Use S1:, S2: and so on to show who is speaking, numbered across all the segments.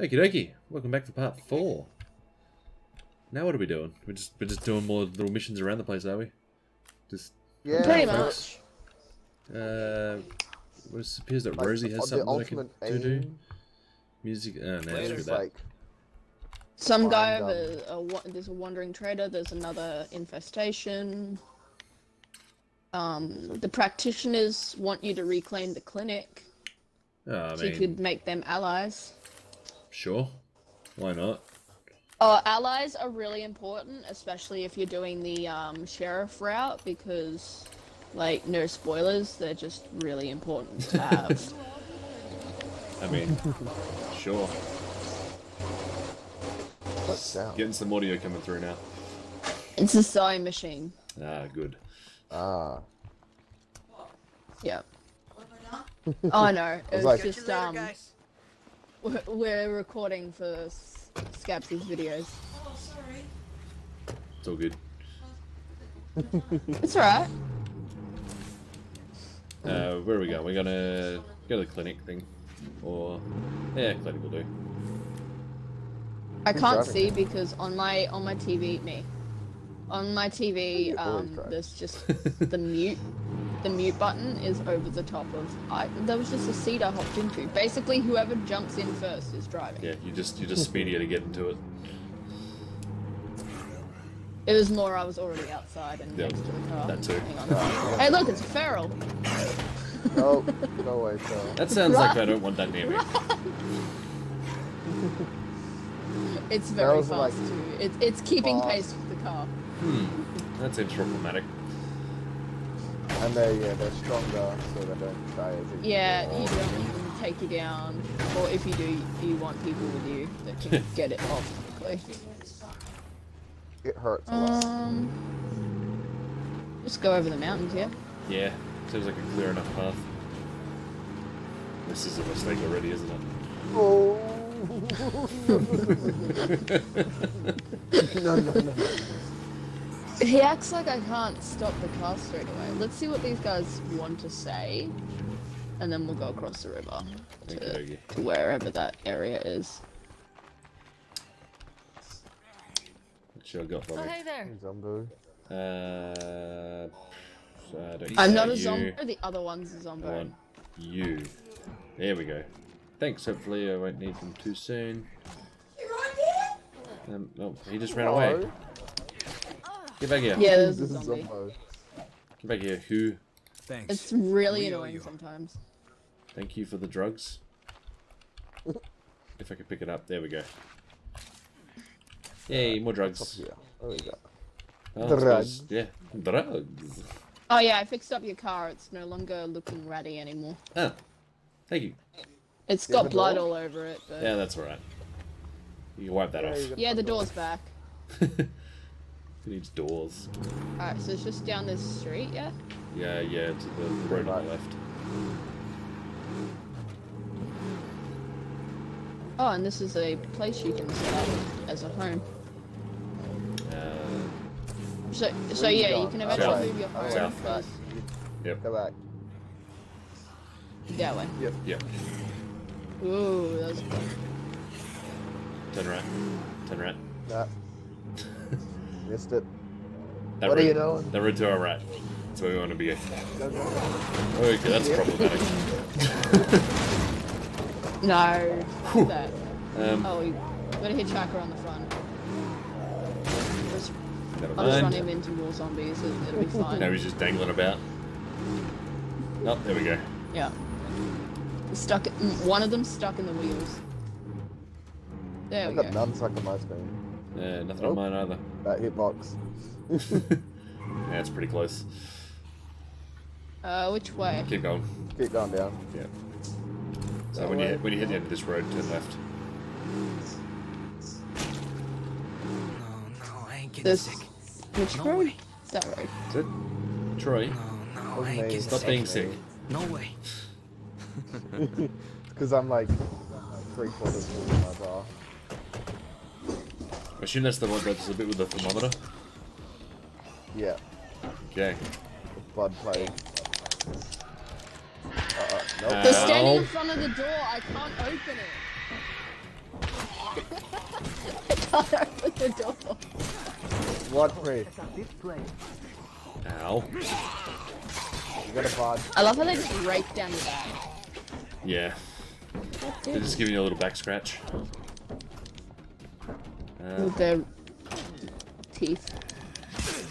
S1: Okie dokie. Welcome back to part four. Now what are we doing? We're just we're just doing more little missions around the place, are we? Just
S2: Yeah,
S3: Pretty
S2: that's
S3: much.
S1: uh, well, it appears that
S2: like
S1: Rosie has something that I can
S2: ultimate
S1: do. do. Music. Oh, no,
S2: is
S1: screw that.
S2: like
S3: Some guy
S2: Find,
S3: over a, wa- there's a wandering trader. There's another infestation. Um, the practitioners want you to reclaim the clinic,
S1: Oh, I
S3: so you could make them allies.
S1: Sure. Why not?
S3: Oh, allies are really important, especially if you're doing the um, sheriff route, because, like, no spoilers, they're just really important to have.
S1: I mean, sure.
S2: what's down?
S1: Getting some audio coming through now.
S3: it's a sewing machine.
S1: Ah, good.
S2: Ah,
S3: Yeah. Oh no, it was
S2: like-
S3: just um, we're, we're recording for S- Scabsy's videos. Oh, sorry.
S1: It's all good.
S3: It's alright.
S1: Uh, where are we going? We're gonna go to the clinic thing, or yeah, clinic will do.
S3: I can't see because on my on my TV, me, on my TV, um, there's just the mute. The mute button is over the top of. I there was just a seat I hopped into. Basically, whoever jumps in first is driving.
S1: Yeah, you just you're just speedier to get into it.
S3: It was more I was already outside and
S1: Yeah,
S3: next to the car.
S1: that too.
S3: Hang on. Hey, look, it's a feral.
S2: no, no way, so.
S1: That sounds like I don't want that near me.
S3: It's very
S2: Ferals
S3: fast
S2: like
S3: too. It, it's keeping
S2: fast.
S3: pace with the car.
S1: Hmm, that seems problematic.
S2: And they're yeah, they're stronger, so they don't die as easily.
S3: Yeah, you don't want them to take you down, or if you do, you want people with you that can get it off quickly.
S2: It hurts a lot.
S3: Um, just go over the mountains, yeah.
S1: Yeah, seems like a clear enough path. This is a mistake already, isn't it?
S2: Oh. no, no, no.
S3: He acts like I can't stop the car straight away. Let's see what these guys want to say, and then we'll go across the river to,
S1: Okay,
S3: to wherever that area is.
S1: What you got for
S4: Oh,
S1: me?
S4: hey there.
S2: Zombo.
S1: Uh, so I don't
S3: I'm not a
S1: you.
S3: zombie. The other one's a
S1: I
S3: zombie.
S1: want you. There we go. Thanks. Hopefully, I won't need them too soon. Um, oh, he just ran away.
S2: Hello?
S1: Get back here.
S3: Yeah, there's a
S2: This is
S3: zombie.
S2: Zombo.
S1: Get back here. Who?
S5: Thanks.
S3: It's really
S5: We
S3: annoying sometimes.
S1: Thank you for the drugs. if I could pick it up. There we go. Yay, more drugs.
S2: here. There we go.
S1: Oh,
S2: Drugs.
S1: Yeah, drugs.
S3: Oh yeah, I fixed up your car. It's no longer looking ratty anymore.
S1: Oh, thank you.
S3: It's
S2: Yeah,
S3: got
S2: the
S3: blood all over it. But...
S1: Yeah, that's alright. You can wipe that
S2: Yeah,
S1: off.
S3: Yeah, the door's back.
S1: Who needs doors?
S3: Alright, so it's just down this street, yeah?
S1: Yeah, yeah, to the, the road on the left.
S3: Oh, and this is a place you can set up as a home.
S1: Uh,
S3: So, so
S2: you
S3: yeah, you
S2: going?
S3: can
S2: South.
S3: eventually move your home,
S1: South.
S3: but
S1: yep,
S2: Go back.
S3: that way.
S1: yep. Yep.
S3: Ooh, that's
S1: Turn around. Turn around.
S2: Nah. Missed it.
S1: That
S2: What are you doing?
S1: That road to our right. That's where we want to be. Okay, that's problematic.
S3: no. That.
S1: Um,
S3: Oh, you got a hitchhiker on the front. Just,
S1: never
S3: I'll just run him into more zombies. It, it'll be fine.
S1: Now he's just dangling about. Oh, there we go.
S3: Yeah. Stuck. One of them stuck in the wheels. There
S2: I
S3: we
S2: got
S3: go.
S2: none stuck on my screen.
S1: Yeah, nothing
S2: Oh.
S1: on mine either.
S2: That hitbox.
S1: Yeah, it's pretty close.
S3: Uh, which way?
S1: Keep going.
S2: Keep going down.
S1: Yeah. So
S2: That
S1: when you
S2: way.
S1: hit, when you hit the end of this road, turn left.
S5: No, no, I ain't getting
S3: This.
S5: sick.
S3: Which
S5: No
S3: road?
S5: way.
S3: That road.
S1: Is it? Troy,
S5: No, no, I
S2: Wasn't
S5: ain't
S2: me.
S5: getting
S1: stop
S5: sick.
S1: being sick.
S5: No way.
S2: Because I'm like three quarters full of my bar.
S1: I assume that's the one that's a bit with the thermometer.
S2: Yeah.
S1: Okay.
S2: Blood plague. Uh, nope.
S3: They're standing in front of the door. I can't open it. I can't open the door.
S2: What free?
S1: Ow.
S2: You got a pod.
S3: I love how they just rake down your back.
S1: Yeah. They're just giving you a little back scratch. Uh,
S3: With their teeth.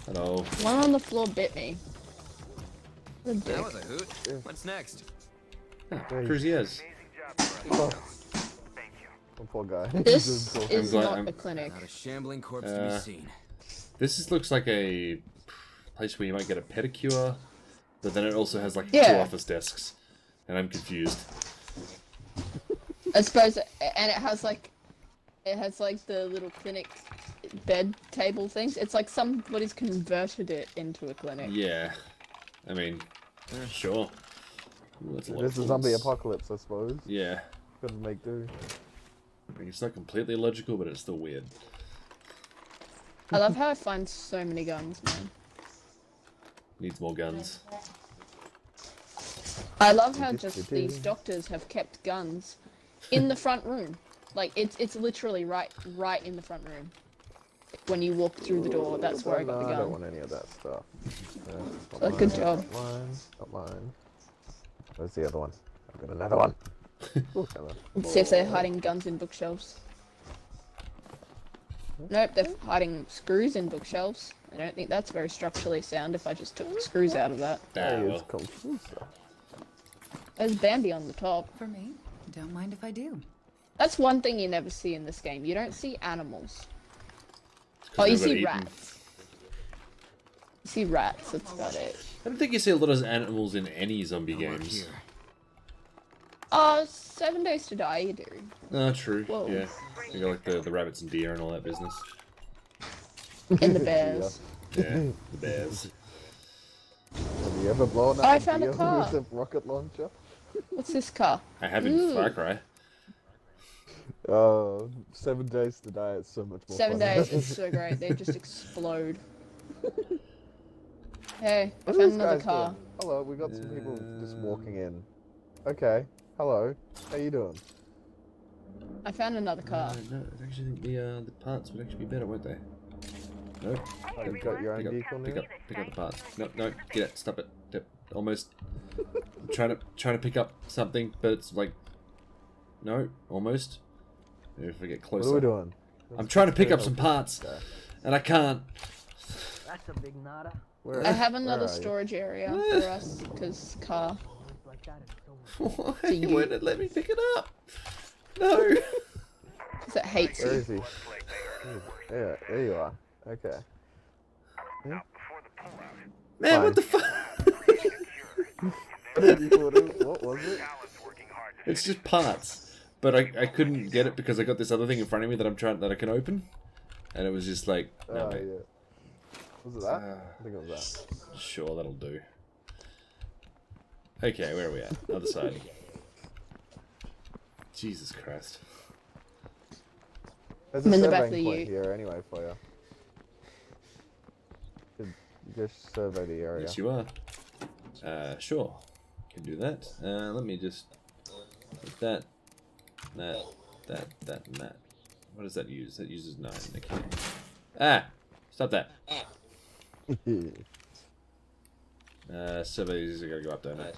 S1: hello.
S3: One on the floor bit me. What a dick.
S5: That was a hoot. What's next?
S1: Ah, Cruziers.
S2: Oh. Oh, poor guy.
S3: This is not
S1: I'm-
S3: a clinic.
S5: Not a shambling corpse to
S1: Uh,
S5: be seen.
S1: This is, looks like a place where you might get a pedicure, but then it also has like two office desks, and I'm confused.
S3: I suppose, and it has like, it has like the little clinic bed table things. It's like somebody's converted it into a clinic.
S1: Yeah, I mean, eh, sure. Ooh, that's a lot
S2: This is zombie
S1: tools.
S2: apocalypse, I suppose.
S1: Yeah,
S2: Gotta make do.
S1: I mean, it's not completely illogical, but it's still weird.
S3: I love how I find so many guns, man.
S1: Needs more guns.
S3: I love how just these doctors have kept guns in the front room. Like it's it's literally right right in the front room. When you walk through the door, that's where I got
S2: No,
S3: the
S2: I don't want any of that stuff. Yeah, not mine,
S3: good job.
S2: Not mine. Not mine. Where's the other one? I've got another one. Ooh, hello.
S3: Let's see if they're hiding guns in bookshelves. Nope, they're hiding screws in bookshelves. I don't think that's very structurally sound if I just took the screws out of that.
S1: Ah,
S2: Hey,
S1: well.
S3: There's Bambi on the top.
S4: For me, don't mind if I do.
S3: That's one thing you never see in this game. You don't see animals. Oh, you see
S1: eaten.
S3: rats. You see rats, that's about it.
S1: I don't think you see a lot of animals in any zombie
S5: No
S1: games.
S5: here.
S3: Oh, Seven Days to Die, you do.
S1: Ah, true.
S3: Whoa.
S1: Yeah, you got like the, the rabbits and deer and all that business.
S3: And the bears.
S1: Yeah, the bears.
S2: Have you ever blown up
S3: I
S2: a
S3: found a
S2: deer
S3: car.
S2: with a rocket launcher?
S3: What's this car?
S1: I have in
S3: Ooh.
S1: Far Cry.
S2: Uh, seven days to die. It's so much more.
S3: Seven
S2: fun.
S3: days is so great. They just explode. Hey, I
S2: What are
S3: found another car.
S2: doing? Hello, we got some people just
S1: Uh,
S2: walking in. Okay. Hello. How you doing?
S3: I found another car.
S1: Uh, no, I actually think the uh, the parts would actually be better, won't they? No.
S2: Oh, you got your own
S1: Pick up,
S2: vehicle
S1: pick up, pick up the parts. No, no, get it, stop it. Yep, almost. I'm trying to trying to pick up something, but it's like, no, almost. Maybe if we get
S2: What
S1: closer.
S2: are we doing?
S1: I'm trying to pick up some parts,
S2: Okay.
S1: and I can't.
S6: That's a big nada.
S2: Where,
S3: I have
S2: where
S3: another
S2: are you?
S3: storage area for us, because car.
S6: Like that is
S1: Why
S3: you-
S1: won't it let me pick it up? No.
S3: Because it hates
S2: Where
S3: you.
S2: is he? Yeah, there you are. Okay. Hmm?
S1: Man, what the fuck?
S2: what was it?
S1: It's just parts, but I, I couldn't get it because I got this other thing in front of me that I'm trying that I can open, and it was just like, no,
S2: Oh, yeah. Was it that?
S1: Uh,
S2: I think it was that.
S1: Sure, that'll do. Okay, where are we at? Other side. Jesus Christ.
S2: There's
S3: I'm
S2: a
S3: in the back of
S2: surveying
S3: the
S2: point
S3: ute.
S2: here anyway for you. Should Just survey the area.
S1: Yes, you are. Uh, sure. Can do that. Uh, let me just put that, that, that, that, and that. What does that use? That uses nine. Okay. Ah! Stop that. Uh, surveys are gonna go up, don't they?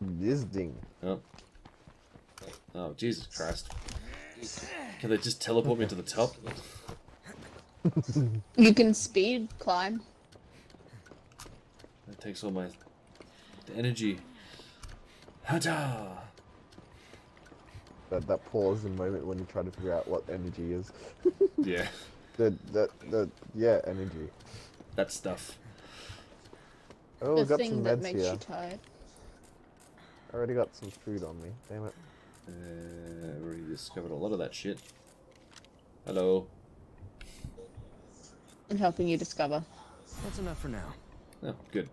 S2: this thing.
S1: Oh. Oh, Jesus Christ. Can they just teleport me to the top?
S3: You can speed climb.
S1: That takes all my energy. Hata!
S2: That that pause in moment when you try to figure out what energy is.
S1: Yeah,
S2: The the the yeah energy.
S1: that stuff.
S2: Oh,
S3: the
S2: got some
S3: thing that
S2: meds
S3: makes
S2: here.
S3: you tired.
S2: I already got some food on me. Damn it.
S1: Uh, I've already discovered a lot of that shit. Hello.
S3: I'm helping you discover.
S5: That's enough for now.
S1: Oh, good.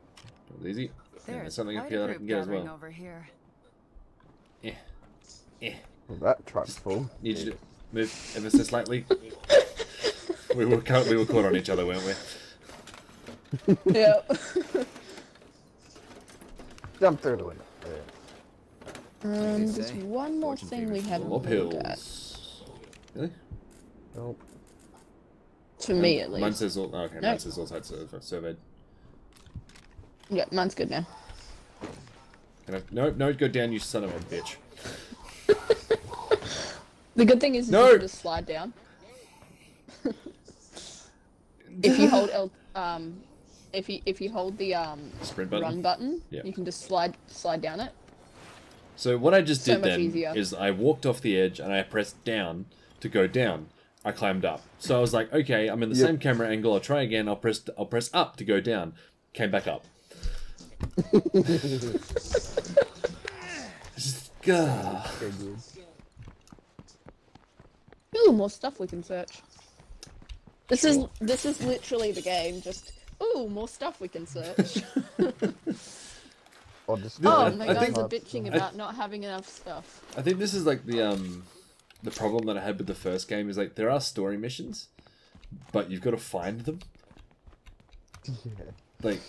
S1: That was easy. And
S4: There's
S1: there's something up
S4: quite
S1: here that I can get as well.
S4: over here.
S1: Eh. Eh.
S2: Well, that truck's full.
S1: Need you to move ever so slightly. we were caught, we were caught on each other, weren't we?
S3: yep.
S2: Jump through the window. There.
S3: Um, there's one more
S5: fortune
S3: thing we haven't
S1: More
S3: looked at.
S1: Really?
S2: Nope.
S3: For me, at least.
S1: Mine says all. oh, okay,
S3: No.
S1: mine says all sites surveyed- surveyed.
S3: Yeah, mine's good now.
S1: Can I, no, no, go down, you son of a bitch.
S3: The good thing is, is
S1: No.
S3: you can just slide down. if you hold L, um, if you if you hold the um
S1: Sprint button.
S3: run button,
S1: Yeah.
S3: you can just slide slide down it.
S1: So what I just
S3: So
S1: did then
S3: easier.
S1: is I walked off the edge and I pressed down to go down. I climbed up. So I was like, okay, I'm in the
S2: Yep.
S1: same camera angle. I'll try again. I'll press I'll press up to go down. Came back up. Just, gah.
S2: Okay, dude.
S3: Ooh, more stuff we can search. This is this is literally the game. Just ooh, more stuff we can search.
S2: Or just
S3: oh, my
S1: I
S3: guys
S1: think-
S3: are bitching about not having enough stuff.
S1: I think this is like the um the problem that I had with the first game is like there are story missions, but you've got to find them.
S2: Yeah.
S1: Like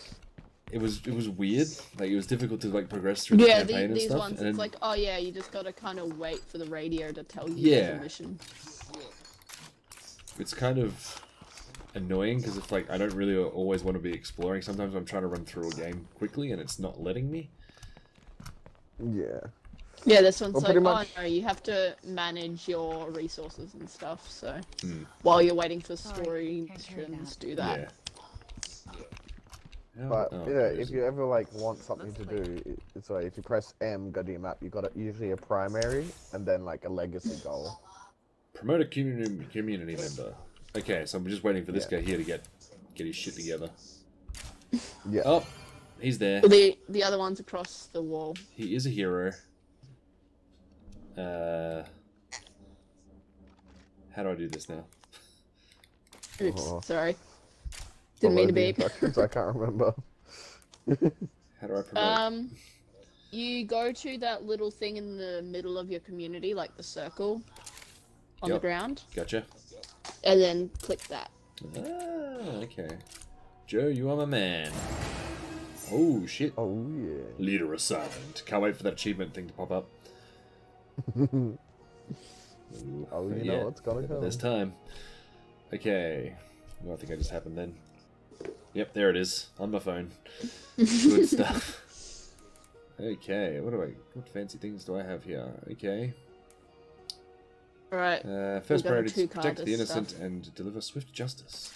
S1: it was it was weird. Like it was difficult to like progress through the
S3: Yeah,
S1: campaign
S3: the,
S1: and
S3: these
S1: stuff.
S3: ones,
S1: and
S3: it's
S1: then-
S3: like, oh yeah, you just gotta kind of wait for the radio to tell you
S1: Yeah.
S3: the mission.
S1: it's kind of annoying because it's like I don't really always want to be exploring. Sometimes I'm trying to run through a game quickly and it's not letting me.
S2: Yeah.
S3: Yeah, this one's
S2: Well,
S3: like,
S2: pretty much-
S3: oh no, you have to manage your resources and stuff. So
S1: Hmm.
S3: while you're waiting for story missions,
S4: that.
S3: do that.
S1: Yeah.
S2: But
S1: oh,
S2: yeah, if you ever like want something
S4: Looks
S2: to do, it- it's like if you press M, go to your map. You got a, usually a primary and then like a legacy goal.
S1: promote a community community member. Okay, so I'm just waiting for this
S2: Yeah.
S1: guy here to get get his shit together.
S2: Yeah.
S1: Oh, he's there.
S3: The the other one's across the wall.
S1: He is a hero. Uh, how do I do this now?
S3: Oops,
S2: Oh.
S3: sorry. Didn't mean to
S2: Follow the
S3: beep.
S2: I can't remember.
S1: How do I promote?
S3: Um, you go to that little thing in the middle of your community, like the circle on
S1: Yep.
S3: the ground,
S1: gotcha.
S3: and then click that.
S1: Ah, okay. Joe, you are my man. Oh shit.
S2: Oh yeah.
S1: Leader assigned. Can't wait for that achievement thing to pop up. Ooh,
S2: Oh,
S1: but
S2: you know what's gonna come.
S1: There's time. Okay. Well, I think I just happened then. Yep, there it is on my phone. Good stuff. Okay, what do I? What fancy things do I have here? Okay.
S3: All right.
S1: Uh, first priority is to protect the innocent
S3: stuff.
S1: and deliver swift justice.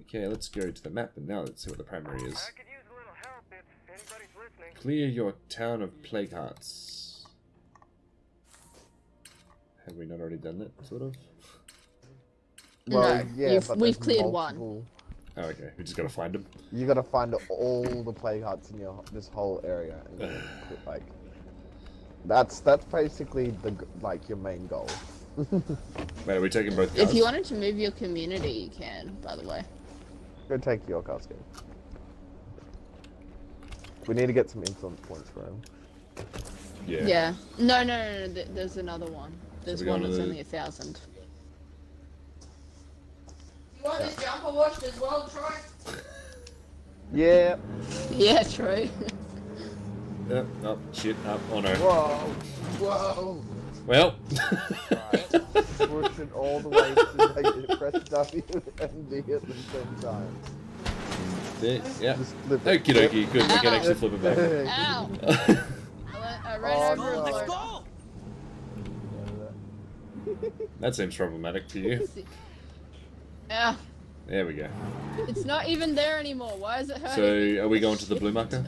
S1: Okay, let's go to the map and now let's see what the primary is.
S6: I could use a little help if anybody's.
S1: Clear your town of plague hearts. Have we not already done that, sort of?
S2: Well,
S3: No,
S2: yeah,
S3: you've-
S2: but
S3: we've
S2: there's
S3: cleared one.
S2: Multiple-
S1: Oh, okay. We just gotta find them.
S2: You gotta find all the plague hearts in your this whole area, and then put, like that's that's basically the like your main goal.
S1: Wait, are we taking both cars?
S3: If you wanted to move your community, you can. By the way.
S2: Go take your casket. We need to get some influence points for him.
S1: Yeah.
S3: Yeah. No, no, no, no. There's another one. There's
S1: we
S3: one
S1: to
S3: that's
S1: the-
S3: only a thousand.
S7: You want this jumper washed as well, Troy?
S2: Yeah.
S3: Yeah, true.
S1: Oh, oh, shit. Oh, oh no.
S2: Whoa. Whoa.
S1: Well.
S2: Push it all the way to like, press W and D at the same time.
S1: there, yeah.
S2: Just flip it.
S1: Okie dokie. Good. We can actually flip it back.
S3: Ow! I, I ran
S2: Oh,
S3: over
S2: no.
S5: Let's go!
S1: that seems problematic to you.
S3: Yeah.
S1: There we go.
S3: It's not even there anymore. Why is it hurting?
S1: So, are we going to the blue marker?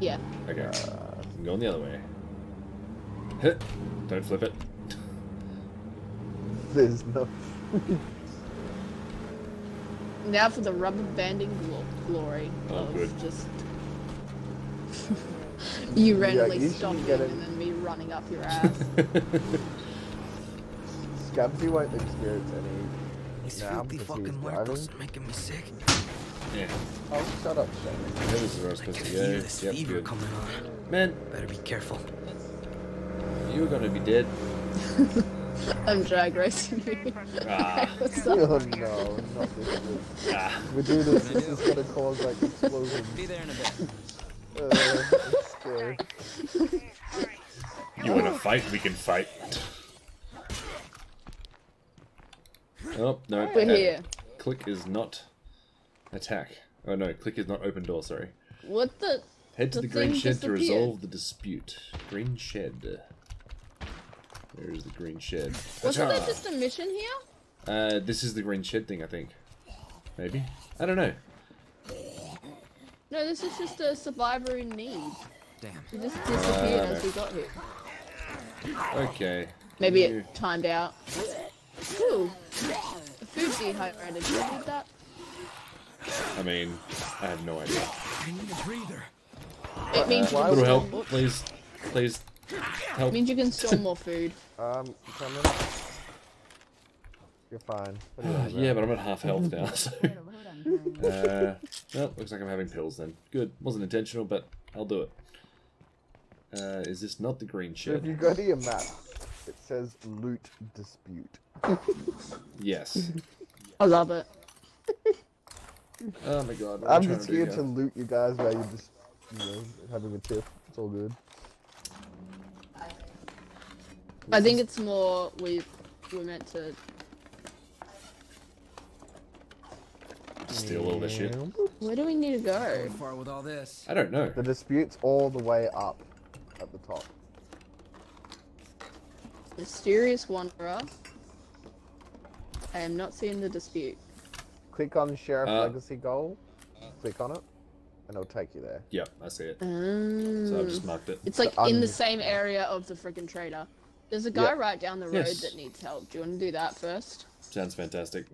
S3: Yeah.
S1: Okay. Uh, I'm going the other way. Hit. Don't flip it.
S2: There's no.
S3: Now for the rubber banding glo- glory
S1: Oh,
S3: of
S1: good.
S3: just you randomly
S2: you
S3: stopping
S2: get
S3: and then me running up your ass.
S2: Scabsy won't experience any.
S5: These
S2: Nah,
S5: filthy fucking
S2: he's
S5: muertos are making me sick.
S1: yeah.
S2: Oh, shut up, Shane.
S1: Yeah, where I was supposed
S5: can
S1: to
S5: feel
S1: go.
S5: this
S1: Yep,
S5: fever
S1: good.
S5: coming on.
S1: Man,
S5: Better be careful.
S1: you're gonna be dead.
S3: I'm drag racing you.
S1: Ah.
S2: Oh no, not this. one.
S1: Ah.
S2: We do this, this is gonna cause like explosions.
S5: Be there in a bit.
S2: Uh, it's scary.
S1: You wanna fight? We can fight. Oh no.
S3: We're
S1: uh,
S3: here.
S1: Click is not attack. Oh no, click is not open door. Sorry.
S3: What the?
S1: Head to
S3: The
S1: the, green shed to resolve the dispute. Green shed. Where is the green shed?
S3: Wasn't
S1: that
S3: just a mission here?
S1: Uh, this is the green shed thing, I think. Maybe. I don't know.
S3: No, this is just a survivor in need.
S5: Damn.
S3: He just disappeared
S1: Uh,
S3: as we got here.
S1: Okay.
S3: Maybe
S1: You-
S3: it timed out. Ooh, the food dehydrated. Did you need that?
S1: I mean, I have no idea.
S5: I need a breather.
S3: It means you can
S1: Little
S3: store
S1: help,
S3: more.
S1: please. Please. Help.
S3: means you can store more food.
S2: Um, come in. You're fine. What you on
S1: yeah, but I'm at half health now, so. Uh, well, looks like I'm having pills then. Good. Wasn't intentional, but I'll do it. Uh, is this not the green
S2: So if
S1: shed?
S2: you go to your map, it says loot dispute.
S1: Yes.
S3: I love it.
S1: Oh my god.
S2: I'm
S1: am
S2: just here
S1: to
S2: to loot you guys while you're just, you know, having a tiff. It's all good.
S3: I think it's more we we're meant to.
S1: Steal all this shit.
S3: Where do we need to go?
S5: Going far with all this.
S1: I don't know.
S2: The dispute's all the way up at the top.
S3: Mysterious wanderer. I am not seeing the dispute.
S2: Click on Sheriff
S1: Uh.
S2: Legacy Goal. Click on it, and it'll take you there.
S1: Yep, I see it.
S3: Um,
S1: So I've just marked it.
S3: It's like
S2: The
S3: in the same area of the freaking trader. There's a guy
S2: Yeah.
S3: right down the road
S1: Yes.
S3: that needs help. Do you want to do that first?
S1: Sounds fantastic.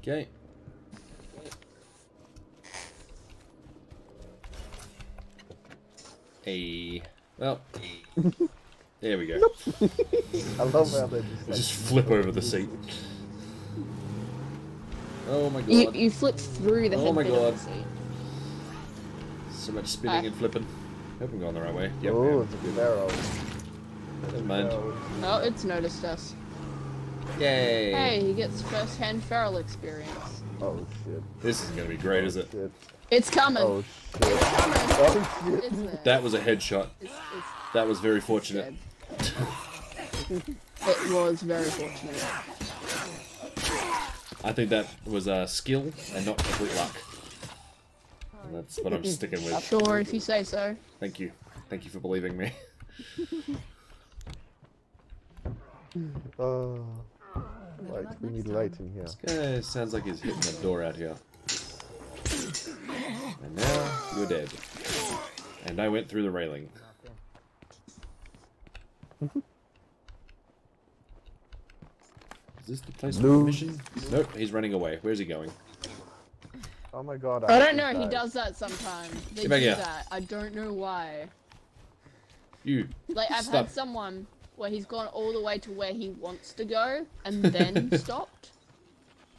S1: Okay. Hey. Well. There we go.
S2: I love how they just like,
S1: Just flip over the seat. Oh my god.
S3: you flip through the
S1: Oh my God.
S3: of the seat.
S1: So much spinning and flipping. Hope I'm going the right way. Yep.
S2: oh,
S1: yeah,
S2: it's a
S1: good.
S2: barrel.
S1: Never mind.
S3: Oh, it's noticed us.
S1: Yay!
S3: Hey, he gets first-hand feral experience.
S2: Oh shit.
S1: This is gonna be great, is it?
S2: Shit.
S3: It's coming.
S2: Oh shit.
S3: It's coming.
S2: Oh shit.
S3: It's.
S1: That was a headshot.
S3: It's, it's
S1: That was very fortunate.
S3: it was very fortunate.
S1: I think that was uh, skill and not complete luck. And that's what I'm sticking with.
S3: Sure, if you say so.
S1: Thank you. Thank you for believing me.
S2: Oh. Wait, we need light in here.
S1: This Guy sounds like he's hitting the door out here. And now you're dead. And I went through the railing. Is this the place for the
S2: No.
S1: mission? Nope, he's running away. Where's he going?
S2: Oh my god.
S3: I don't
S2: actually
S3: know, he does that sometimes. They
S1: Get back
S3: do
S1: here.
S3: that. I don't know why.
S1: You.
S3: Like, I've
S1: Stop.
S3: had someone where he's gone all the way to where he wants to go and then stopped.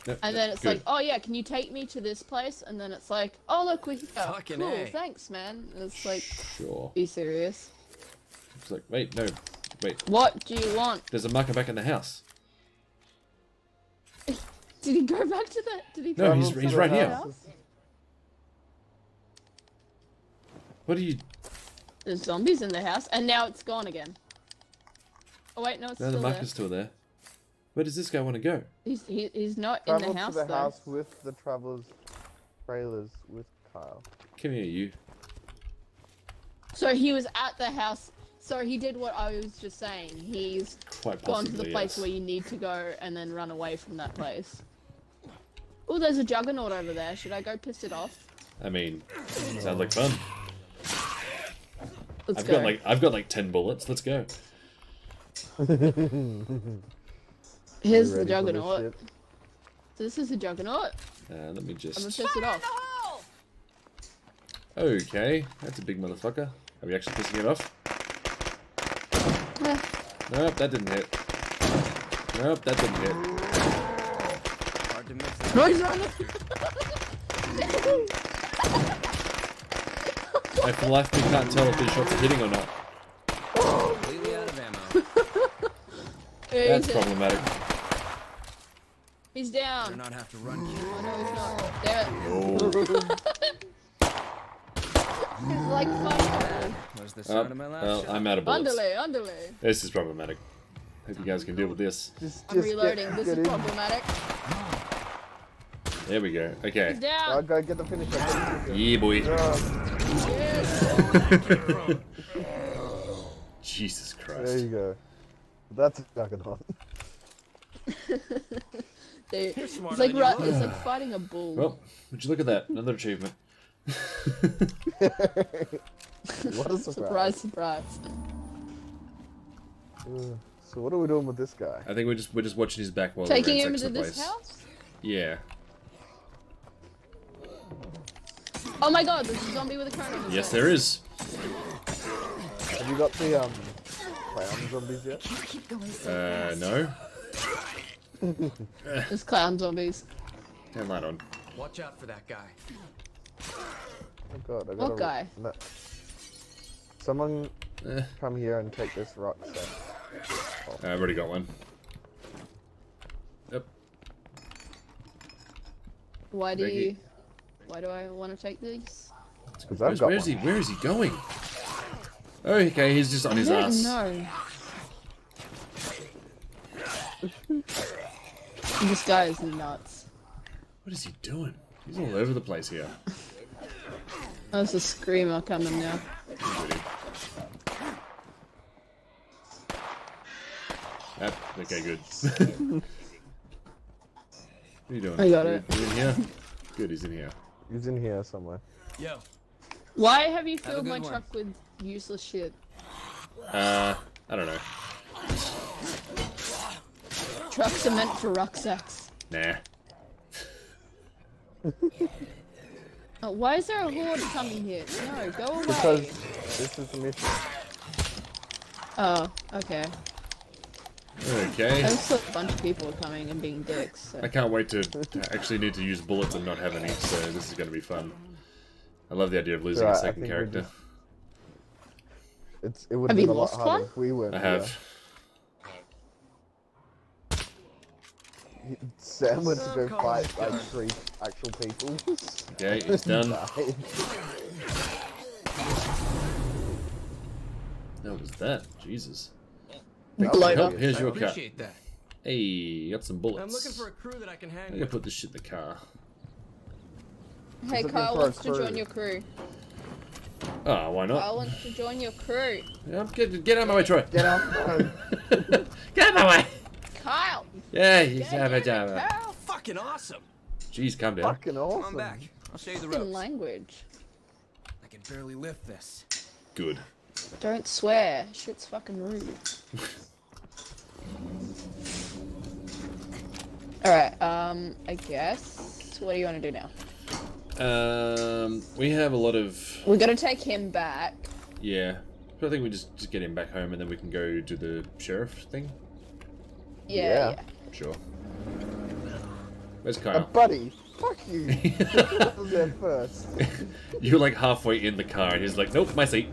S1: Nope,
S3: And then it's
S1: good.
S3: like, oh yeah, can you take me to this place? And then it's like, oh look, we're here.
S5: Fucking
S3: cool,
S5: A.
S3: thanks, man. And it's like,
S1: Sure.
S3: be serious.
S1: It's like, wait, no. Wait,
S3: What do you want?
S1: there's a marker back in the house.
S3: Did he go back to the? Did he?
S1: No, he's- he's right here.
S3: house?
S1: What are you...
S3: There's zombies in the house, and now it's gone again. Oh wait, no, it's
S1: No, the
S3: still there.
S1: marker's still there. Where does this guy want to go?
S3: He's he, he's not
S2: Travel
S3: in the house
S2: to the
S3: though.
S2: house with the travelers trailers with Kyle.
S1: Come here, you.
S3: So he was at the house. So he did what I was just saying. He's
S1: Quite
S3: gone to the place
S1: yes.
S3: where you need to go and then run away from that place. Oh, there's a juggernaut over there. Should I go piss it off?
S1: I mean, sounds like fun.
S3: Let's
S1: I've
S3: go.
S1: got like I've got like ten bullets. Let's go.
S3: Here's the
S2: ready this
S3: juggernaut. So this is the juggernaut.
S1: Uh, let me just.
S3: I'm gonna piss it off.
S1: Okay, that's a big motherfucker. Are we actually pissing it off?
S3: Eh,
S1: Nope, that didn't hit. Nope, that didn't hit.
S5: Hard to mix it.
S3: No, he's running.
S1: I for the life of me can't tell if these shots are hitting or not.
S5: Completely out of ammo.
S1: That's
S3: he's,
S1: problematic.
S3: He's
S5: Better
S3: down.
S5: not have to run.
S3: Oh no, he's not. Damn it.
S1: Oh,
S3: He's like fire.
S5: Where's the
S1: oh,
S5: sound of my last
S1: well,
S5: shot?
S1: I'm out of bullets.
S3: Underlay, underlay.
S1: This is problematic. Hope you guys can deal with this.
S2: Just,
S3: I'm reloading.
S2: Get,
S3: this
S2: get
S3: is
S2: in.
S3: problematic.
S1: There we go. Okay.
S3: He's down.
S2: Oh, go get the finisher. Get the finisher.
S1: Yeah, boy.
S3: Yes.
S1: Jesus
S2: there you go. That's a juggernaut.
S3: Dude,
S5: You're
S3: it's like
S5: than
S3: ru- it's like fighting a bull.
S1: Well, would you look at that? Another achievement.
S2: What a surprise.
S3: surprise, surprise.
S2: Uh, so what are we doing with this guy?
S1: I think we're just we're just watching his back while
S3: Taking
S1: we
S3: him
S1: ransack
S3: into
S1: the
S3: this
S1: place.
S3: house?
S1: Yeah.
S3: Oh my god, there's a zombie with a cone on his
S1: Yes,
S3: head.
S1: there is.
S2: Have you got the um clown zombies yet?
S4: You keep going so
S1: Uh,
S4: fast.
S1: no.
S3: There's clown zombies.
S1: Turn light on.
S5: Watch out for that guy.
S2: Oh god, I got
S3: What
S2: a,
S3: guy?
S2: No. Someone
S1: Eh,
S2: come here and take this rock set.
S1: I've already got one. Yep.
S3: Why do
S1: Becky.
S3: you... Why do I want to take these?
S2: Because I've
S1: Where's,
S2: got
S1: where's he? Where is he going? Oh, okay, he's just on his
S3: I
S1: ass.
S3: don't know. this guy is nuts.
S1: What is he doing? He's all over the place here.
S3: There's a screamer coming now.
S1: Goody. That, okay, good. what are you doing?
S3: I got it.
S1: You in here? Good, he's in here.
S2: He's in here somewhere.
S5: Yo,
S3: Why have you filled
S5: good
S3: my
S5: one.
S3: truck with useless shit?
S1: Uh, I don't know.
S3: Trucks are meant for rucksacks.
S1: Nah.
S3: Oh, why is there a horde coming here? No, go away.
S2: Because this is the mission.
S3: Oh, okay. I
S1: Okay.
S3: just saw a bunch of people coming and being dicks. So.
S1: I can't wait to, to actually need to use bullets and not have any, so this is going to be fun. I love the idea of losing
S2: Right,
S1: a
S2: I
S1: second character.
S2: just- It's it would
S3: Have
S2: have been a lot harder
S3: one?
S2: if we weren't.
S1: I
S2: here.
S1: have.
S2: Sam went to
S5: So
S2: go
S5: cold.
S2: fight like three actual people.
S1: Okay, it's done.
S2: Died.
S1: What was that? Jesus.
S3: Blow
S1: Oh,
S3: up.
S1: here's your cut.
S5: appreciate that.
S1: Hey, got some bullets.
S5: I'm looking for a crew that I can hang
S1: I'm gonna put this shit in the car.
S3: Hey,
S2: looking
S3: Kyle wants to join your crew.
S1: Oh, why not?
S3: Kyle wants to join your crew.
S1: Yeah, get, get out of my way, Troy.
S2: Get out.
S1: get out of my way.
S3: Kyle!
S1: Yeah, you
S3: Get
S1: have
S3: in
S1: it, have
S3: the
S1: it.
S3: Kyle!
S5: Fucking awesome.
S1: Jeez, calm down.
S2: Fucking awesome.
S5: Come back. I'll show you the
S3: Fucking
S5: ropes.
S3: language.
S5: I can barely lift this.
S1: Good.
S3: Don't swear. Shit's fucking rude. Alright, um, I guess. What do you want to do now?
S1: Um, we have a lot of
S3: We're going to take him back.
S1: yeah. So I think we just just get him back home and then we can go do the sheriff thing.
S3: Yeah,
S2: Yeah.
S3: yeah.
S1: Sure. Where's
S2: Uh,
S1: Kyle?
S2: buddy, fuck you. I was there first.
S1: You're like halfway in the car and he's like, nope, my seat.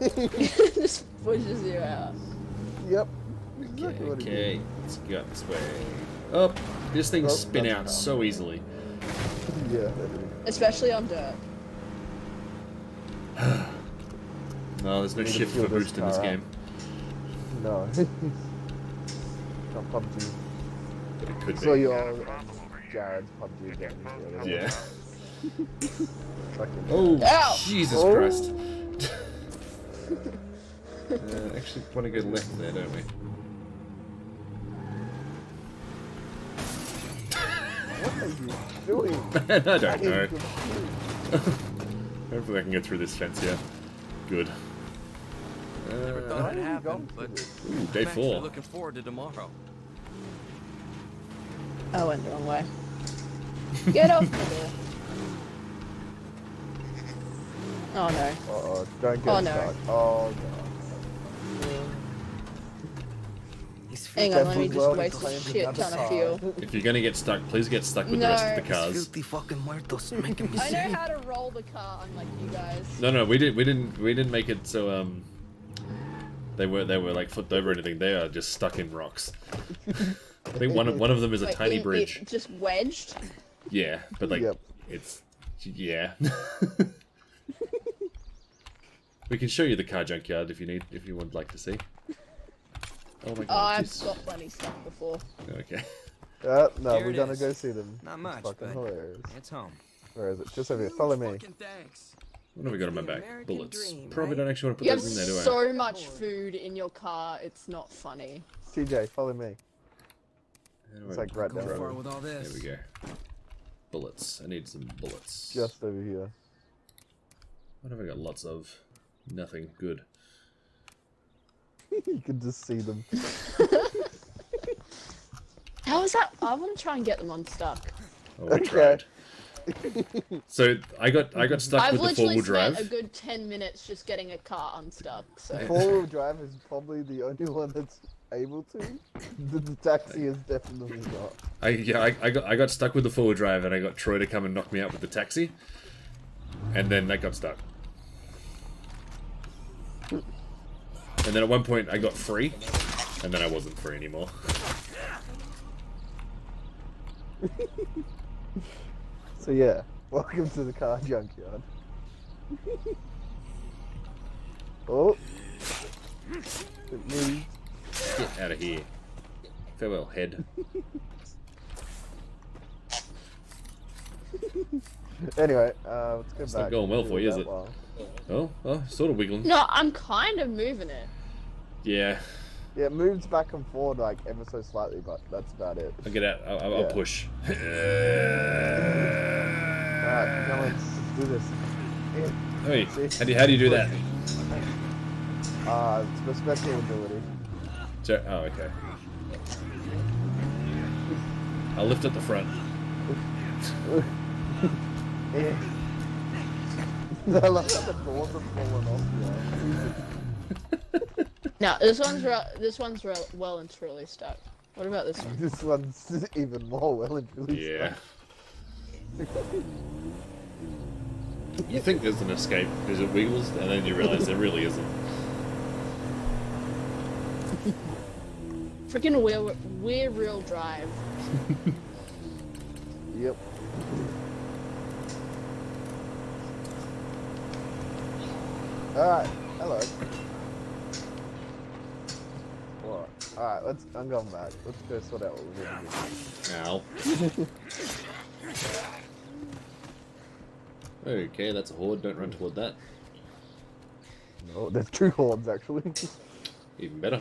S3: Just pushes you out.
S2: Yep.
S1: Okay,
S2: Exactly what he
S1: okay, let's go this way. Up. This thing
S2: Oh,
S1: spin out
S2: enough.
S1: so easily.
S2: Yeah.
S3: Especially on dirt.
S1: No, there's no shift for
S2: this
S1: boost in this
S2: car
S1: game.
S2: No. PUBG.
S1: It could
S2: So
S1: be.
S2: you're on Jared's PUBG again.
S1: Yeah. Oh,
S3: Ow!
S1: Jesus
S2: Oh.
S1: Christ. uh, actually, want to go left there, don't we?
S2: What are you doing?
S1: I don't
S2: am
S1: know. Hopefully I can get through this fence here. Good.
S5: Never
S1: Uh,
S5: thought it'd happen, but
S2: through
S1: ooh, day
S5: I'm
S1: four.
S5: looking forward to tomorrow.
S3: I went the wrong way. Get off the door. Oh no.
S2: Uh-oh, don't get
S3: Oh, no.
S2: stuck. Oh,
S5: He's
S3: Hang on, let me just
S2: well
S3: waste a shit
S2: another
S3: ton of fuel.
S1: If you're gonna get stuck, please get stuck with the rest of the cars.
S5: filthy fucking muertos making me
S3: I know how to roll the car, unlike you guys.
S1: No, no, we didn't. We didn't. We didn't make it so. Um, they weren't. They were like flipped over or anything. They are just stuck in rocks. I think one of one of them is a
S3: Wait,
S1: tiny
S3: in- in-
S1: bridge.
S3: just wedged.
S1: Yeah, but like
S2: Yep.
S1: it's yeah. we can show you the car junkyard if you need if you would like to see. Oh my god.
S3: Oh, I've
S1: jeez.
S3: got plenty stuff before.
S1: Okay.
S2: Uh, no,
S5: Here
S2: we're gonna
S5: is.
S2: go see them.
S5: Not
S2: It's
S5: much,
S2: fucking
S5: but
S2: hilarious.
S5: it's home.
S2: Where is it? Just over here. Follow me.
S5: Thanks.
S1: What have we got on my
S5: The
S1: back?
S5: American
S1: Bullets.
S5: dream,
S1: Probably
S5: right?
S1: don't actually want to put
S3: You have
S1: those in there, do I?
S3: so much food in your car, it's not funny.
S2: TJ, follow me. It's like right
S5: Go
S2: down
S5: far
S2: there.
S5: with all
S1: There
S5: this.
S1: we go. Bullets. I need some bullets.
S2: Just over here.
S1: What have I got lots of? Nothing. Good.
S2: you can just see them.
S3: How is that? I want to try and get them unstuck.
S1: Oh, we
S2: Okay.
S1: tried. So I got I got stuck
S3: I've
S1: with the four-wheel drive.
S3: spent
S1: drive.
S3: a good 10 minutes just getting a car unstuck, so.
S2: Four-wheel drive is probably the only one that's able to. The, the taxi is definitely not.
S1: I yeah I, I got I got stuck with the four-wheel drive and I got Troy to come and knock me out with the taxi, and then that got stuck. And then at one point I got free, and then I wasn't free anymore.
S2: So yeah, welcome to the car junkyard. oh. It moved.
S1: Get out of here. Farewell, head.
S2: Anyway, uh, let's go
S1: It's
S2: back.
S1: not going well for you, is it?
S2: while-
S1: Oh, oh, sort of wiggling.
S3: No, I'm kind of moving it.
S1: Yeah,
S2: Yeah, it moves back and forward like ever so slightly, but that's about it.
S1: I'll get out. I'll, I'll,
S2: Yeah.
S1: push.
S2: Alright, come on, let's do this. Yeah.
S1: Hey, how do you, how do you do that?
S2: Uh, it's special ability.
S1: So, oh, okay. I'll lift at the front.
S2: Yeah. I love how the doors are falling off. Yeah.
S3: No, this one's re- this one's re- well and truly stuck. What about this one?
S2: This one's even more well and truly
S1: Yeah.
S2: stuck. Yeah.
S1: you think there's an escape because it wiggles, and then you realise there really isn't.
S3: Freaking rear rear wheel drive.
S2: Yep. Alright, hello. What? Alright, let's. I'm going back. Let's go sort out what we're gonna do.
S1: Ow. Oh, okay, that's a horde. Don't run toward that.
S2: No, there's two hordes actually.
S1: Even better.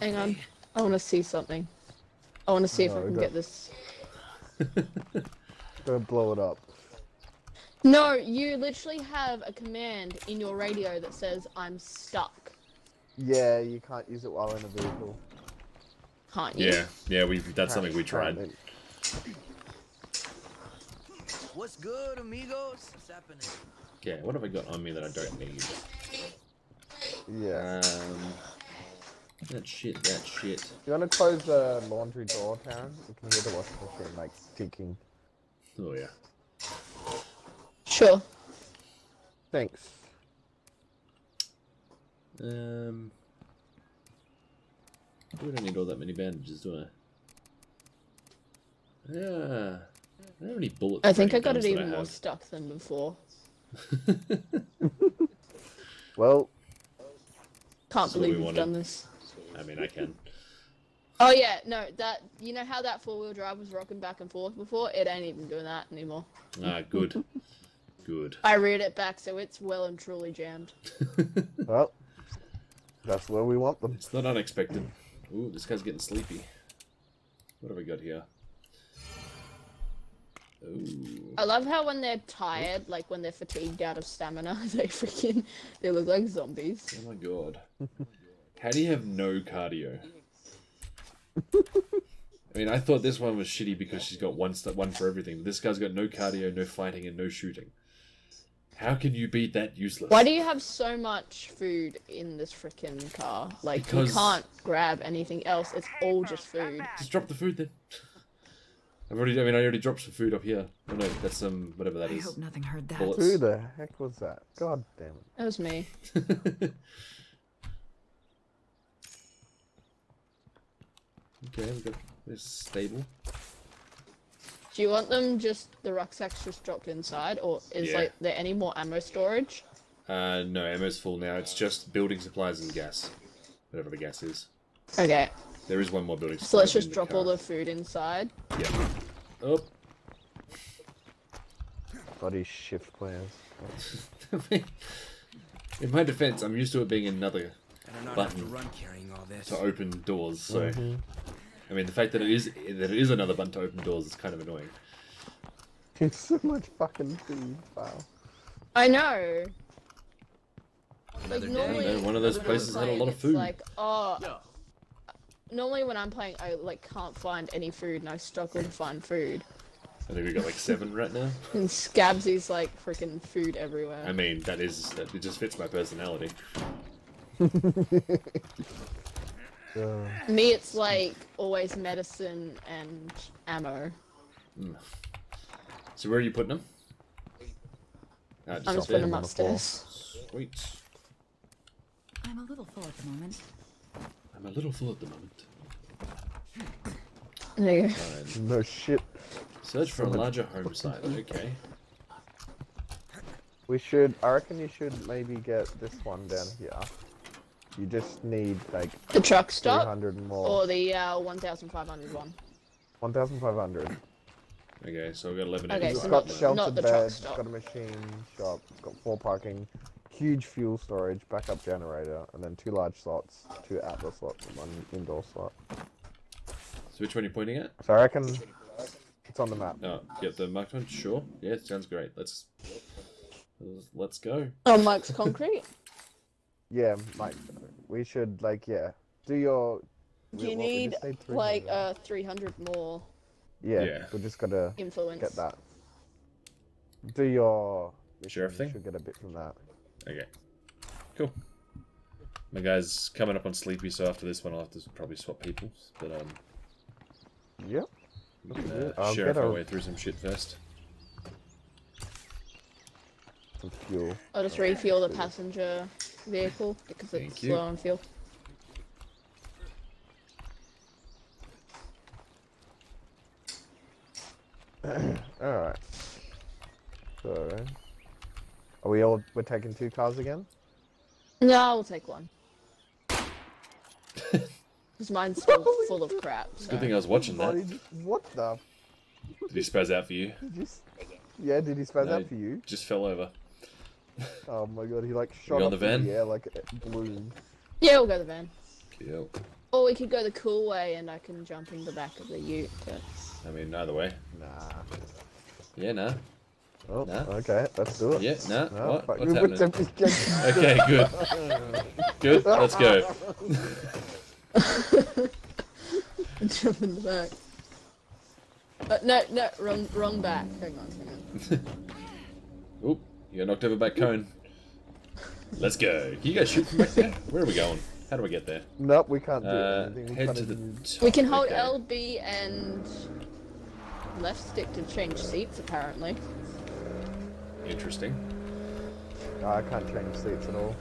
S3: Hang on. I want to see something. I want to see if I can
S2: don't-
S3: get this.
S2: Gonna blow it up.
S3: No, you literally have a command in your radio that says "I'm stuck."
S2: Yeah, you can't use it while in a vehicle.
S3: Can't you?
S1: Yeah, yeah. We that's something we tried.
S2: Apparently.
S5: What's good, amigos? What's happening?
S1: Okay, what have I got on me that I don't need?
S2: Yeah.
S1: Um, that shit. That shit.
S2: you wanna close the laundry door, Taryn? You can hear the washing machine like ticking.
S1: Oh yeah.
S3: Sure.
S2: Thanks.
S1: Um, we don't need all that many bandages, do I? Yeah. I don't have any bullets.
S3: I think I got it even more stuck than before.
S2: Well,
S3: Can't
S1: That's
S3: believe
S1: we
S3: we've done this.
S1: I mean, I can.
S3: Oh yeah, no, that you know how that four wheel drive was rocking back and forth before? It ain't even doing that anymore.
S1: Ah, good. good.
S3: I read it back, so it's well and truly jammed.
S2: well, that's where we want them.
S1: It's not unexpected. Ooh, this guy's getting sleepy. What have we got here? Ooh.
S3: I love how when they're tired, like when they're fatigued out of stamina, they freaking they look like zombies.
S1: Oh my god. How do you have no cardio? I mean, I thought this one was shitty because she's got one st- one for everything. But this guy's got no cardio, no fighting, and no shooting. How can you beat that useless?
S3: Why do you have so much food in this freaking car? Like
S1: Because-
S3: you can't grab anything else. It's all just food.
S1: Just drop the food then. I've already. I mean, I already dropped some food up here. Oh no, that's some whatever that
S4: I
S1: is.
S4: hope nothing heard that.
S1: Bullets.
S2: Who the heck was that? God damn it.
S3: That was me.
S1: okay, we got this stable.
S3: Do you want them just the rucksacks just dropped inside, or is
S1: Yeah.
S3: like there any more ammo storage?
S1: Uh, no, ammo's full now. It's just building supplies and gas. Whatever the gas is.
S3: Okay,
S1: There is one more building
S3: so let's just
S1: in
S3: drop all the food inside.
S1: Yeah. Oh.
S2: Bloody shift players.
S1: in my defense, I'm used to it being another
S5: And I'm not have to
S1: Button.
S5: run carrying all this.
S1: to open doors, so...
S2: Mm-hmm.
S1: I mean, the fact that it is that it is another button to open doors is kind of annoying.
S2: It's so much fucking food. Wow.
S3: I know. Like
S5: Another
S3: normally,
S1: know, one of those
S3: when I'm
S1: places had a lot of food.
S3: Like, oh. Normally when I'm playing, I like can't find any food, and I struggle to find food.
S1: I think we got like seven right now.
S3: And Scabsy's like freaking food everywhere.
S1: I mean, that is that it just fits my personality.
S2: Uh,
S3: Me, it's like always medicine and ammo.
S1: So where are you putting them? Ah,
S3: I'm just putting them
S2: on the
S3: upstairs.
S1: Sweet.
S4: I'm a little full at the moment.
S1: I'm a little full at the moment.
S3: There you go.
S1: Fine.
S2: no shit.
S1: Search for a larger home site. Okay.
S2: We should. I reckon you should maybe get this one down here. You just need like
S3: The truck stop
S2: 300 more.
S3: or the uh, 1,500 one.
S2: 1,500.
S1: Okay, so we've got 11
S3: Okay,
S2: It's
S3: so
S2: got
S3: not-
S2: sheltered
S3: not the truck
S2: bed, it's
S3: stop.
S2: got a machine shop, it's got four parking, huge fuel storage, backup generator, and then two large slots, two outdoor slots, and one indoor slot.
S1: So which one are you pointing at?
S2: So I reckon it's on the map.
S1: Oh, yep, the marked one. Sure. Yeah, sounds great. Let's let's go.
S3: Oh, Mike's concrete.
S2: Yeah, Mike. We should like yeah. Do your.
S3: Do you
S2: we
S3: need
S2: just say
S3: like
S2: 300?
S3: uh 300 more
S2: Yeah,
S1: Yeah.
S2: we're just gonna
S3: influence?
S2: get that. Do your. mission,
S1: Sheriff
S2: you
S1: thing?
S2: Should get a bit from that.
S1: Okay. Cool. My guy's coming up on sleepy, so after this one, I'll have to probably swap people. But um,
S2: Yep.
S1: we can, uh,
S2: I'll
S1: sheriff
S2: get
S1: our
S2: a-
S1: way through some shit first.
S2: Some fuel.
S3: I'll just refuel the passenger vehicle because
S1: Thank
S3: it's
S1: you.
S3: slow on fuel.
S2: Alright. So. Are we all. We're taking two cars again?
S3: No, I'll take one. Because mine's still full of crap. So.
S1: Good thing I was watching that.
S2: What the?
S1: Did he spaz out for you?
S2: Did you Yeah, did he spaz
S1: No.
S2: out for you?
S1: Just fell over.
S2: Oh my god, he like shot
S1: go
S2: up
S1: on the van?
S2: the air like a balloon.
S3: Yeah, we'll go the van.
S1: Cool.
S3: Or we could go the cool way and I can jump in the back of the ute. But...
S1: I mean, either way.
S2: Nah.
S1: Yeah, nah.
S2: Oh,
S1: Nah.
S2: okay, let's do it.
S1: Yeah, nah.
S2: No,
S1: what? What's happening?
S2: some-
S1: Okay, good. Good. Let's go.
S3: jump in the back. Uh, no, no, wrong, wrong back. Hang on, hang on.
S1: Oop, you got knocked over by cone. Let's go. Can you guys shoot from back there? Where are we going? How do we get there?
S2: Nope, we can't do
S1: Uh,
S2: anything. We
S1: head
S2: can't
S1: to the top.
S3: We can hold
S1: okay.
S3: LB and left stick to change seats, apparently.
S1: Interesting.
S2: Oh, I can't change seats at all.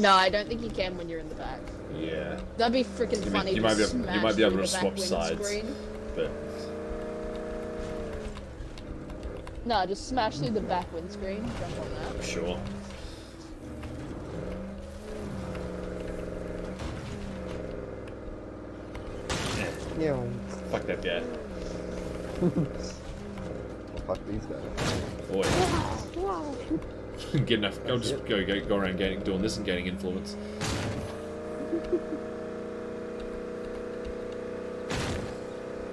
S3: No, I don't think you can when you're in the back.
S1: Yeah,
S3: That'd be freaking
S1: You might-
S3: funny.
S1: you might be able- you might be able to swap sides.
S3: windscreen.
S1: but
S3: No, just smash through the back windscreen. Jump on that.
S1: sure.
S2: Yeah.
S1: Fuck that guy.
S2: Fuck these guys.
S1: Boy. Get enough. I'll just go, go go around gaining, doing this and gaining influence.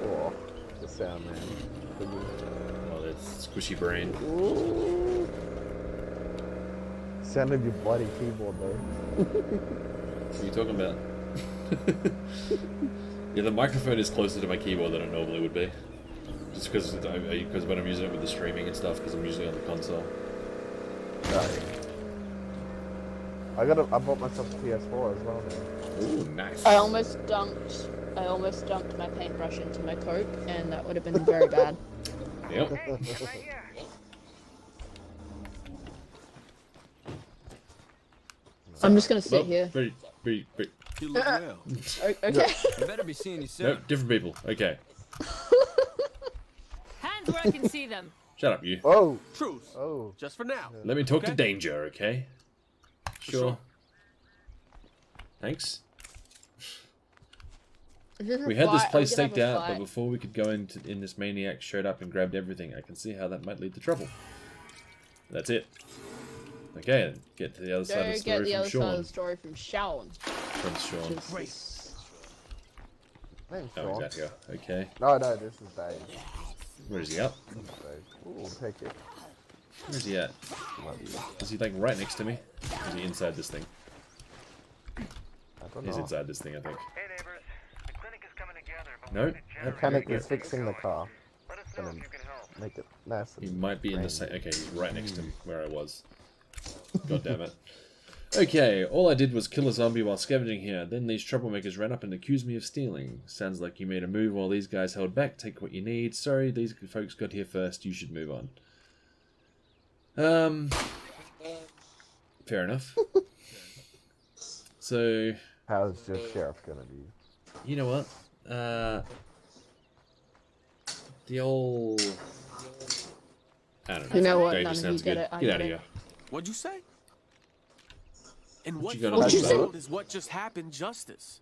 S2: Oh, the sound, man.
S1: That's squishy brain.
S2: Sound of your bloody keyboard, though.
S1: What are you talking about? yeah, the microphone is closer to my keyboard than it normally would be. Just because because when I'm using it with the streaming and stuff, because I'm usually on the console.
S2: I got. A, I bought myself a PS4 as well now.
S1: Ooh, nice.
S3: I almost dunked. I almost dunked my paintbrush into my coat, and that would have been very bad.
S1: Yep.
S6: Hey, I'm right.
S3: I'm just gonna sit
S1: Well,
S3: here.
S1: Very, very, very.
S5: You look well.
S3: Okay.
S5: You better be seeing you soon.
S1: No, different people. Okay.
S8: Hands where I can see them.
S1: Shut up, you.
S2: Oh,
S9: Truce.
S2: oh.
S9: Just for now.
S1: Let me talk to Danger, okay? Sure.
S5: sure.
S1: Thanks.
S3: Is this a
S1: We had this place staked out, but before we could go into in, this maniac showed up and grabbed everything. I can see how that might lead to trouble. That's it. Okay, get to the other side of
S3: Go
S1: the
S3: get the
S1: from
S3: other side of the story from Shawn.
S1: Prince Sean.
S3: which is-
S2: Name's
S1: Oh,
S2: Sean.
S1: exactly. Okay.
S2: No, no, this is Dave.
S1: Where is he at?
S2: This is Dave. Ooh, take it.
S1: Where is he at? Is he like right next to me? Is he inside this thing?
S2: I don't
S1: He's
S2: know.
S1: inside this thing, I think.
S6: Hey neighbors, the clinic is coming
S1: No?
S6: we need a
S2: Mechanic is fixing the car.
S6: going. Let us know
S2: Gonna
S6: if you can help.
S2: make it nice.
S1: He might be in the same. Okay, he's right next to where I was. God damn it. Okay, all I did was kill a zombie while scavenging here. Then these troublemakers ran up and accused me of stealing. Sounds like you made a move while these guys held back. Take what you need. Sorry, these folks got here first. You should move on. Um, fair enough. so,
S2: How's your sheriff gonna be?
S1: you know what? Uh, the old. I don't know.
S3: You know what?
S1: Danger
S3: None of you
S1: sounds
S3: get
S1: good.
S3: it, I
S1: Get
S3: get
S1: out of here.
S5: What'd you say? And what
S1: you gonna
S5: fucking
S2: do about
S5: is what just happened justice?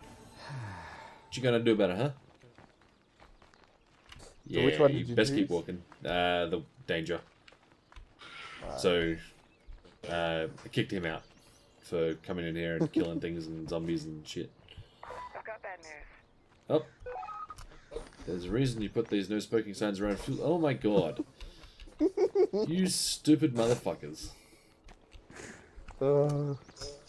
S1: What you gonna do better, it, huh?
S2: So
S1: Yeah,
S2: which one did
S1: you
S2: you
S1: best keep walking. Uh, the danger. So, uh, I kicked him out for coming in here and killing things and zombies and shit.
S6: I've got bad news.
S1: Oh, there's a reason you put these no smoking signs around. Fu- Oh my god, you stupid motherfuckers!
S2: Uh,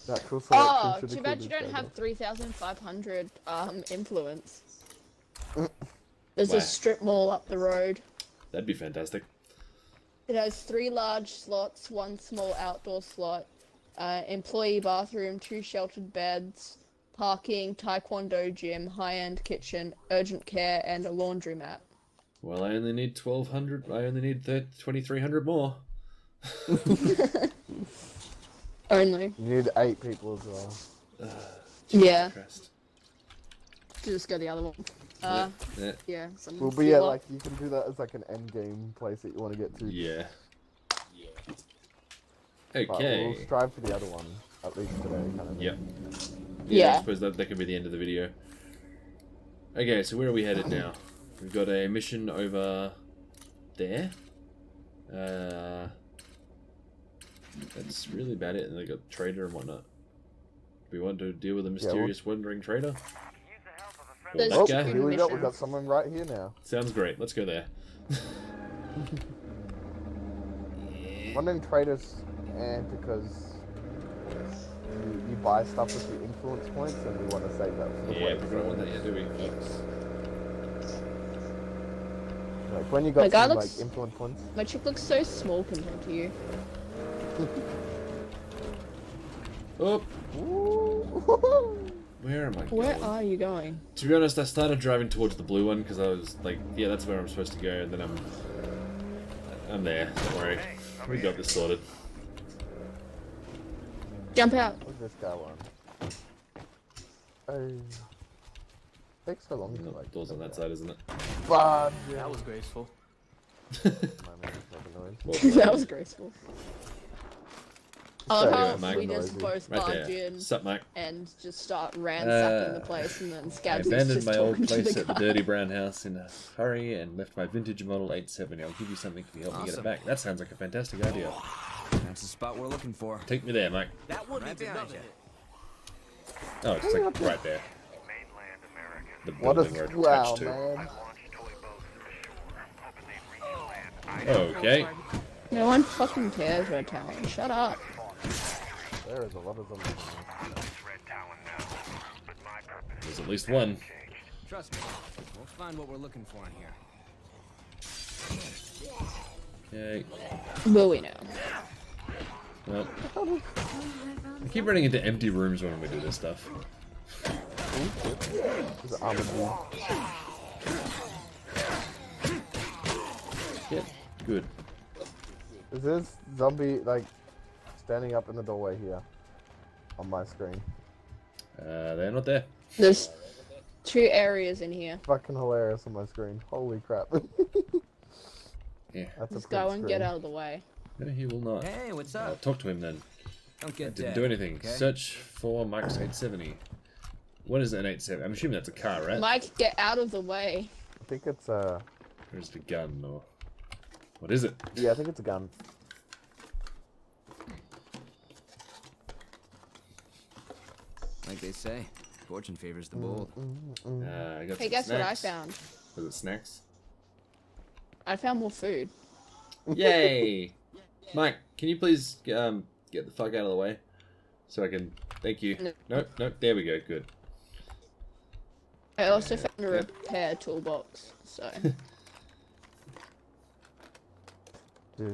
S2: natural selection
S3: Oh, too bad you don't
S2: guy,
S3: have 3,500 um, influence. There's
S1: Wow.
S3: a strip mall up the road.
S1: That'd be fantastic.
S3: It has three large slots, one small outdoor slot, uh, employee bathroom, two sheltered beds, parking, taekwondo gym, high-end kitchen, urgent care, and a laundromat.
S1: Well, I only need twelve hundred. I only need twenty three hundred more.
S3: Only.
S2: You need eight people as well.
S3: Yeah,
S1: Christ.
S3: just go the other one. Uh,
S1: Yeah,
S3: yeah. Some
S2: We'll be at like you can do that as like an end game place that you want to get to.
S1: yeah.
S2: But
S1: Okay.
S2: we'll strive for the other one at least today, kind of. thing.
S1: Yep. I
S3: Yeah.
S1: suppose that, that could be the end of the video. Okay, so where are we headed now? We've got a mission over there. Uh, that's really about it. And they got trader and whatnot. Do we want to deal with a mysterious wandering trader?
S6: Use the help of a.
S3: There's
S2: Oh,
S1: Okay.
S2: here we go. We
S3: missions.
S2: got someone right here now.
S1: Sounds great. Let's go there.
S2: Wondering traders, and because you, you buy stuff with your influence points, and we want to save that for the
S1: yeah,
S2: place.
S1: probably don't want that yet, do we?
S2: Like when you
S3: My
S2: got
S3: guy
S2: some,
S3: looks-
S2: like influence points.
S3: My chick looks so small compared to you.
S1: Oh,
S2: Ooh.
S1: where am I
S3: Where are you going?
S1: To be honest, I started driving towards the blue one because I was like, yeah, that's where I'm supposed to go, and then I'm, I'm there. Don't worry, we got this sorted.
S3: Jump out.
S2: What's this guy want? Oh. Takes so long to like.
S1: doors on that side, isn't it?
S2: Fudge.
S5: That was graceful.
S2: My man is making noise.
S1: Well,
S3: that was graceful. I love how we just
S2: Noisy.
S3: both
S1: right
S3: barge in
S1: Sup, Mike?
S3: and just start ransacking
S1: Uh,
S3: the place, and then
S1: I
S3: Scabs is
S1: abandoned
S3: just
S1: my old place
S3: the
S1: at the. Dirty Brown House in a hurry and left my vintage model 870. I'll give you something if you help me get it back. That sounds like a fantastic idea.
S5: That's the spot we're looking for.
S1: Take me there, Mike.
S5: That one right behind you.
S1: Oh, it's like right there.
S6: Mainland America.
S1: The
S2: What a
S1: building
S2: wow,
S1: attached to.
S2: man.
S6: Launched toy boats to shore, hoping they'd reach land. I oh,
S1: Okay.
S3: No one fucking cares, Red Talon. Shut up.
S2: There is a lot of zombies.
S6: Red Talon now, but my purpose
S1: There's at least one.
S6: changed.
S5: Trust me, we'll find what we're looking for in here.
S1: Okay.
S3: Will we know?
S1: Well, I keep running into empty rooms when we do this stuff.
S2: There's an armored dude.
S1: Yeah, good.
S2: Is this zombie like standing up in the doorway here on my screen?
S1: Uh, they're not there.
S3: There's two areas in here.
S2: Fucking hilarious on my screen. Holy crap.
S1: Yeah.
S2: That's a
S3: Just
S2: print
S3: go and get out of the way.
S1: No, he will not.
S5: Hey, what's
S1: I'll
S5: up?
S1: talk to him then.
S8: Don't get
S1: Didn't
S8: dead,
S1: do anything.
S8: okay?
S1: Search for Mike's 870. What is an 870? I'm assuming that's a car, right?
S3: Mike, get out of the way.
S2: I think it's uh
S1: Or is it a gun, or what is it?
S2: yeah, I think it's a gun.
S8: Like they say, fortune favors the bold.
S1: Uh, I got
S3: Hey,
S1: some
S3: guess what I found?
S1: Was it snacks?
S3: I found more food.
S1: Yay! Mike, can you please um, get the fuck out of the way? So I can. Thank you.
S3: No.
S1: Nope, nope. There we go. Good.
S3: I also
S1: Yeah,
S3: found a
S1: yeah.
S3: repair toolbox. So.
S8: Well,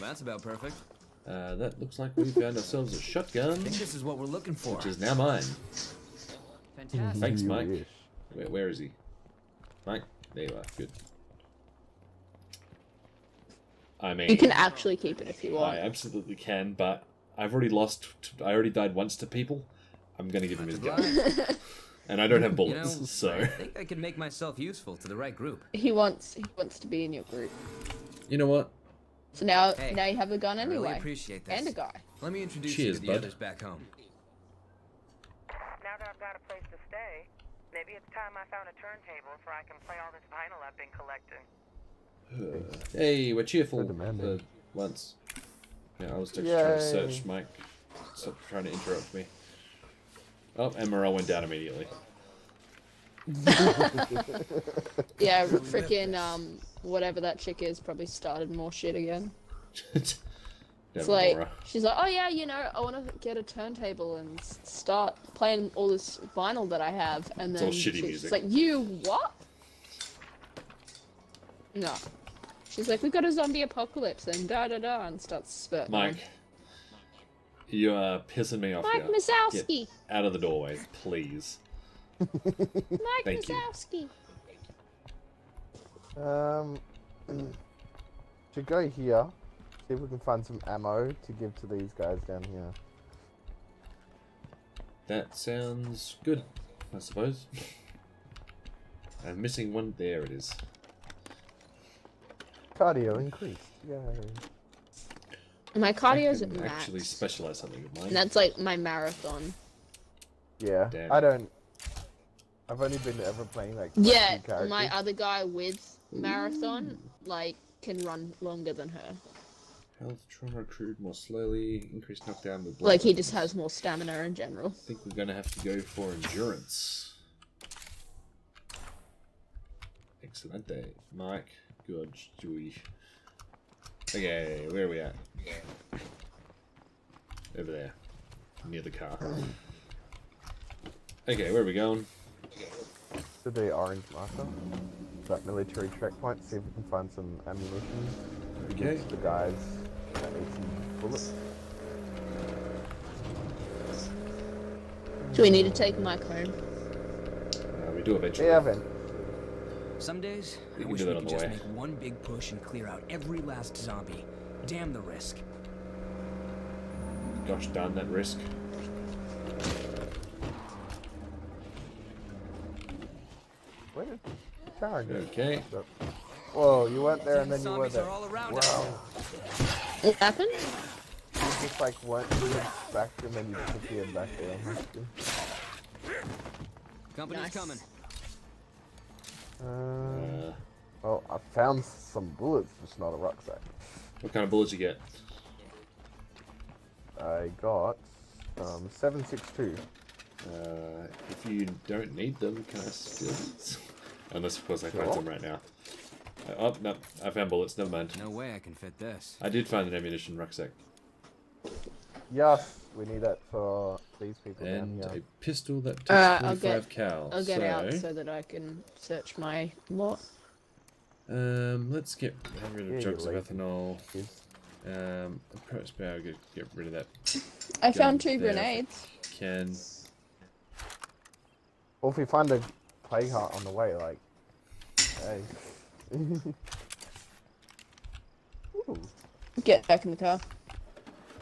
S8: that's about perfect.
S1: Uh, that looks like we found ourselves a shotgun,
S8: I think this is what we're looking for.
S1: which is now mine.
S8: Fantastic.
S1: Thanks, Mike. Where, where is he? Mike? There you are. Good. I mean,
S3: you can actually keep it if you want.
S1: I absolutely can, but I've already lost. T- I already died once to people. I'm gonna give him his gun, and I don't have
S8: You
S1: bullets,
S8: know,
S1: so
S8: I think I can make myself useful to the right group.
S3: he wants he wants to be in your group.
S1: you know what?
S3: So now
S8: Hey,
S3: now you have a gun
S8: I really
S3: anyway.
S8: appreciate this.
S3: and a guy.
S8: Let me introduce
S1: Cheers,
S8: you to the
S1: bud.
S8: others back home.
S9: Now that I've got a place to stay, maybe it's time I found a turntable so I can play all this vinyl I've been collecting.
S1: Hey, we're cheerful for once. Yeah, I was just trying to search Mike. Stop trying to interrupt me. Oh, and morale went down immediately.
S3: Yeah, freaking um whatever that chick is probably started more shit again. It's like
S1: Laura.
S3: she's like, oh yeah, you know, I want to get a turntable and start playing all this vinyl that I have, and
S1: It's all
S3: then
S1: shitty
S3: she's
S1: music.
S3: like, you what? No. She's like, we've got a zombie apocalypse and da da da, and starts spurting. on.
S1: Mike, you are pissing me off
S3: Mike
S1: now.
S3: Mazowski.
S1: Get out of the doorway, please.
S3: Mike
S1: Thank you.
S3: Mazowski.
S2: Um, should go here. See if we can find some ammo to give to these guys down here.
S1: That sounds good, I suppose. I'm missing one. There it is.
S2: Cardio increased. Yay.
S3: My cardio's
S1: I
S3: at
S1: can
S3: max.
S1: actually specialize something with mine.
S3: And that's like my marathon.
S2: Yeah.
S1: Damn.
S2: I don't. I've only been ever playing like
S3: Yeah, my other guy with marathon like can run longer than her.
S1: Health, trauma accrued more slowly, increased knockdown with.
S3: Like he just has more stamina in general.
S1: I think we're gonna have to go for endurance. Excellent day, Mike. Good, Stewie. Okay, where are we at? Over there, near the car. Okay, where are we going?
S2: to the orange marker. That military checkpoint. See if we can find some ammunition. to give
S1: Okay.
S2: to The guys that need some bullets.
S3: Do we need to take Mike home?
S1: Uh, we do eventually.
S2: Yeah, Vin.
S8: Some days,
S1: We
S8: I wish we could just
S1: way.
S8: make one big push and clear out every last zombie. Damn the risk.
S1: Gosh darn that risk.
S2: Where did Karen go?
S1: Okay.
S2: Whoa, you went there and then you were there.
S8: are all around
S2: Wow.
S8: us.
S3: What happened?
S2: You just like went back and then you disappeared back there. I'm
S8: Company's
S3: Nice.
S8: coming.
S2: Uh,
S1: Uh,
S2: well, I found some bullets, just not a rucksack.
S1: what kind of bullets you get?
S2: I got um, 762.
S1: Uh, if you don't need them, can I steal? Unless, of course, I find
S2: Sure.
S1: some right now. Uh, oh, no, I found bullets. Never mind.
S8: No way I can fit this.
S1: I did find an ammunition rucksack
S2: Yes, we need that for these people
S1: and
S2: down
S1: a pistol that takes
S3: Uh, I'll
S1: 25
S3: get-
S1: cal.
S3: I'll get
S1: so,
S3: out so that I can search my lot.
S1: um, let's get rid
S2: Yeah,
S1: of jugs
S2: you
S1: of ethanol.
S2: kids.
S1: Um, approach power. Get get rid of that.
S3: I found two
S1: there.
S3: grenades.
S1: Can
S2: Or if we find a plague heart on the way, like, hey. Ooh,
S3: Get back in the car.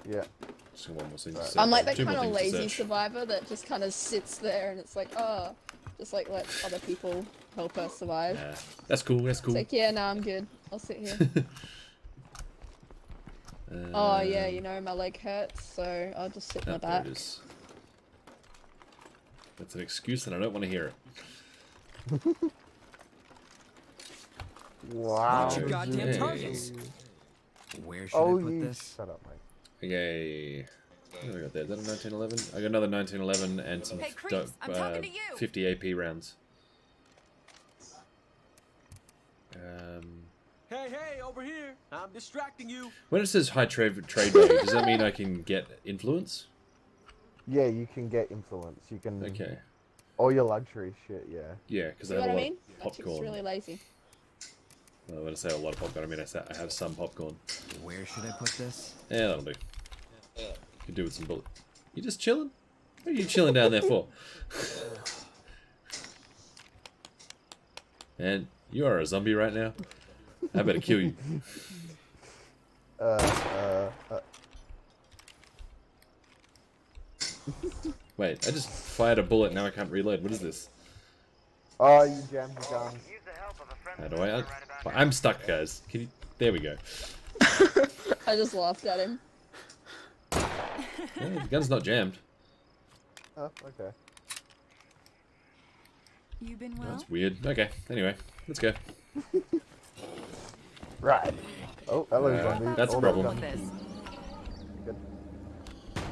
S2: yeah.
S1: Just one more thing
S2: Right.
S3: I'm like that kind of lazy survivor that just kind of sits there and it's like, oh, just like let other people help us survive.
S1: Yeah, that's cool. That's cool.
S3: It's like, yeah, no, I'm good. I'll sit here. Oh yeah,
S1: Um,
S3: you know my leg hurts, so I'll just sit in
S1: oh,
S3: the
S1: there
S3: back.
S1: it is. That's an excuse, and I don't want to hear it.
S2: Wow.
S8: Not your goddamn targets. Where should
S2: Oh,
S8: I put
S2: you
S8: this?
S2: shut up, mate.
S1: Okay. What do I got there? Is that a 1911? I got another 1911 and some
S4: Hey,
S1: dope,
S4: creeps,
S1: uh,
S4: talking to you.
S1: 50 AP rounds. Um,
S5: Hey, hey, over here. I'm distracting you.
S1: when it says high trade trade value, does that mean I can get influence?
S2: Yeah, you can get influence. You can.
S1: Okay.
S2: All your luxury shit, yeah.
S1: Yeah, because I have
S3: what
S1: a
S3: I
S1: lot
S3: mean?
S1: of
S3: That chick's
S1: popcorn.
S3: really lazy.
S1: Well, when I say a lot of popcorn, I mean I, sa- I have some popcorn.
S8: Where should I put this?
S1: Yeah, that'll do. Could do with some bullet. You just chilling? What are you chilling down there for? Man, you are a zombie right now. I better kill you.
S2: Uh, uh, uh,
S1: Wait, I just fired a bullet. Now I can't reload. What is this?
S2: oh, you jammed the gun.
S9: Use the help of a friendly
S1: How do I?
S9: soldier
S1: un-
S9: right about
S1: But
S9: now.
S1: I'm stuck, guys. Can you? There we go.
S3: I just laughed at him.
S1: Yeah, the gun's not jammed.
S2: Oh, okay.
S4: You been well?
S1: That's weird. Okay. Anyway, let's go.
S2: Right. Oh, hello,
S1: Uh,
S2: zombie.
S1: that's a problem.
S2: on.
S4: With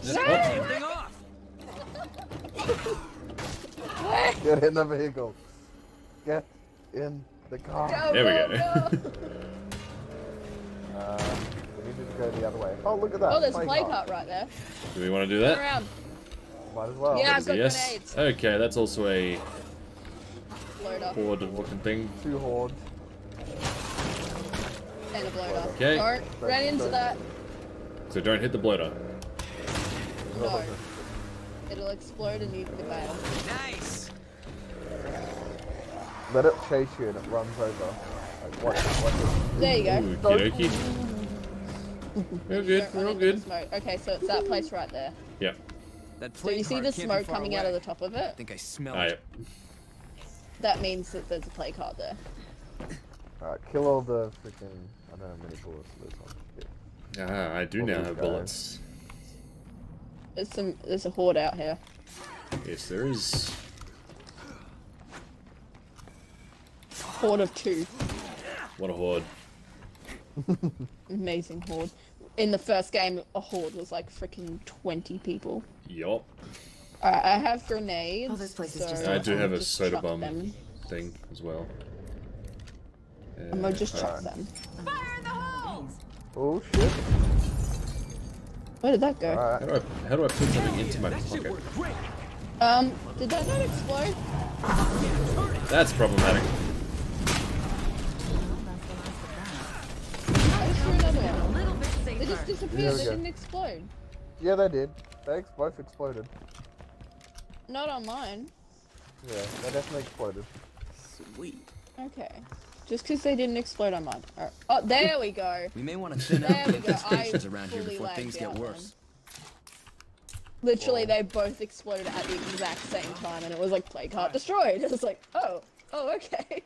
S4: this.
S5: Damn thing off.
S2: Get in the vehicle. Get in the car.
S3: Go,
S1: There we
S3: go,
S1: go.
S3: go.
S2: Uh, we need to go the other way. Oh, look at that.
S3: Oh, there's a
S2: play plague
S3: heart right there.
S1: Do we want to do
S3: Turn
S1: that?
S3: around.
S2: Might as well.
S3: Yeah. I've got
S1: yes.
S3: grenades.
S1: Okay, that's also a
S3: Loader
S1: horde looking thing.
S2: Two hordes.
S3: and a bloater.
S1: Okay.
S3: Don't run into that.
S1: So don't hit the bloater.
S3: No. It'll explode and you can bail.
S5: Nice.
S2: Let it chase you and it runs over. Like, watch it, watch it.
S3: There you go.
S1: Ooh,
S2: Don't-
S1: okie We're good.
S3: Don't
S1: We're all good.
S3: Smoke. Okay, so it's that place right there.
S1: Yep.
S8: That place.
S3: So you see the smoke
S8: far
S3: coming out of the top of it?
S8: I think I smell
S1: Ah,
S8: it.
S1: yep.
S3: That means that there's a plague heart there.
S2: Alright, kill all the freaking. I don't have how many bullets for this one. Shit.
S1: Ah, I do
S2: All
S1: now have
S2: guys.
S1: bullets.
S3: There's some. There's a horde out here.
S1: Yes, there is.
S3: Horde of two.
S1: What a horde.
S3: Amazing horde. In the first game, a horde was like freaking 20 people.
S1: Yup.
S3: Alright, I have grenades.
S4: Oh, this place is
S3: so
S4: just
S1: I do have a soda bomb
S3: Them.
S1: thing as well.
S3: I'm gonna just
S1: Uh,
S3: chuck them.
S4: Fire in the hole!
S2: Oh shit.
S3: Where did that go?
S1: How do I how do I put something into my pocket?
S3: Um, did that not explode?
S1: That's problematic.
S3: Just disappeared.
S2: There
S3: they
S2: go.
S3: didn't explode.
S2: Yeah, they did. They ex- both exploded.
S3: Not on mine.
S2: Yeah, they definitely exploded.
S5: Sweet.
S3: Okay. Just because they didn't explode on mine. Alright. Oh, there we go.
S8: We may want to thin
S3: There
S8: out
S3: we
S8: the
S3: go. I
S8: stations around here before things get
S3: out
S8: worse.
S3: Literally, they both exploded at the exact same time, and it was like plague heart destroyed. It was like, oh, oh, okay.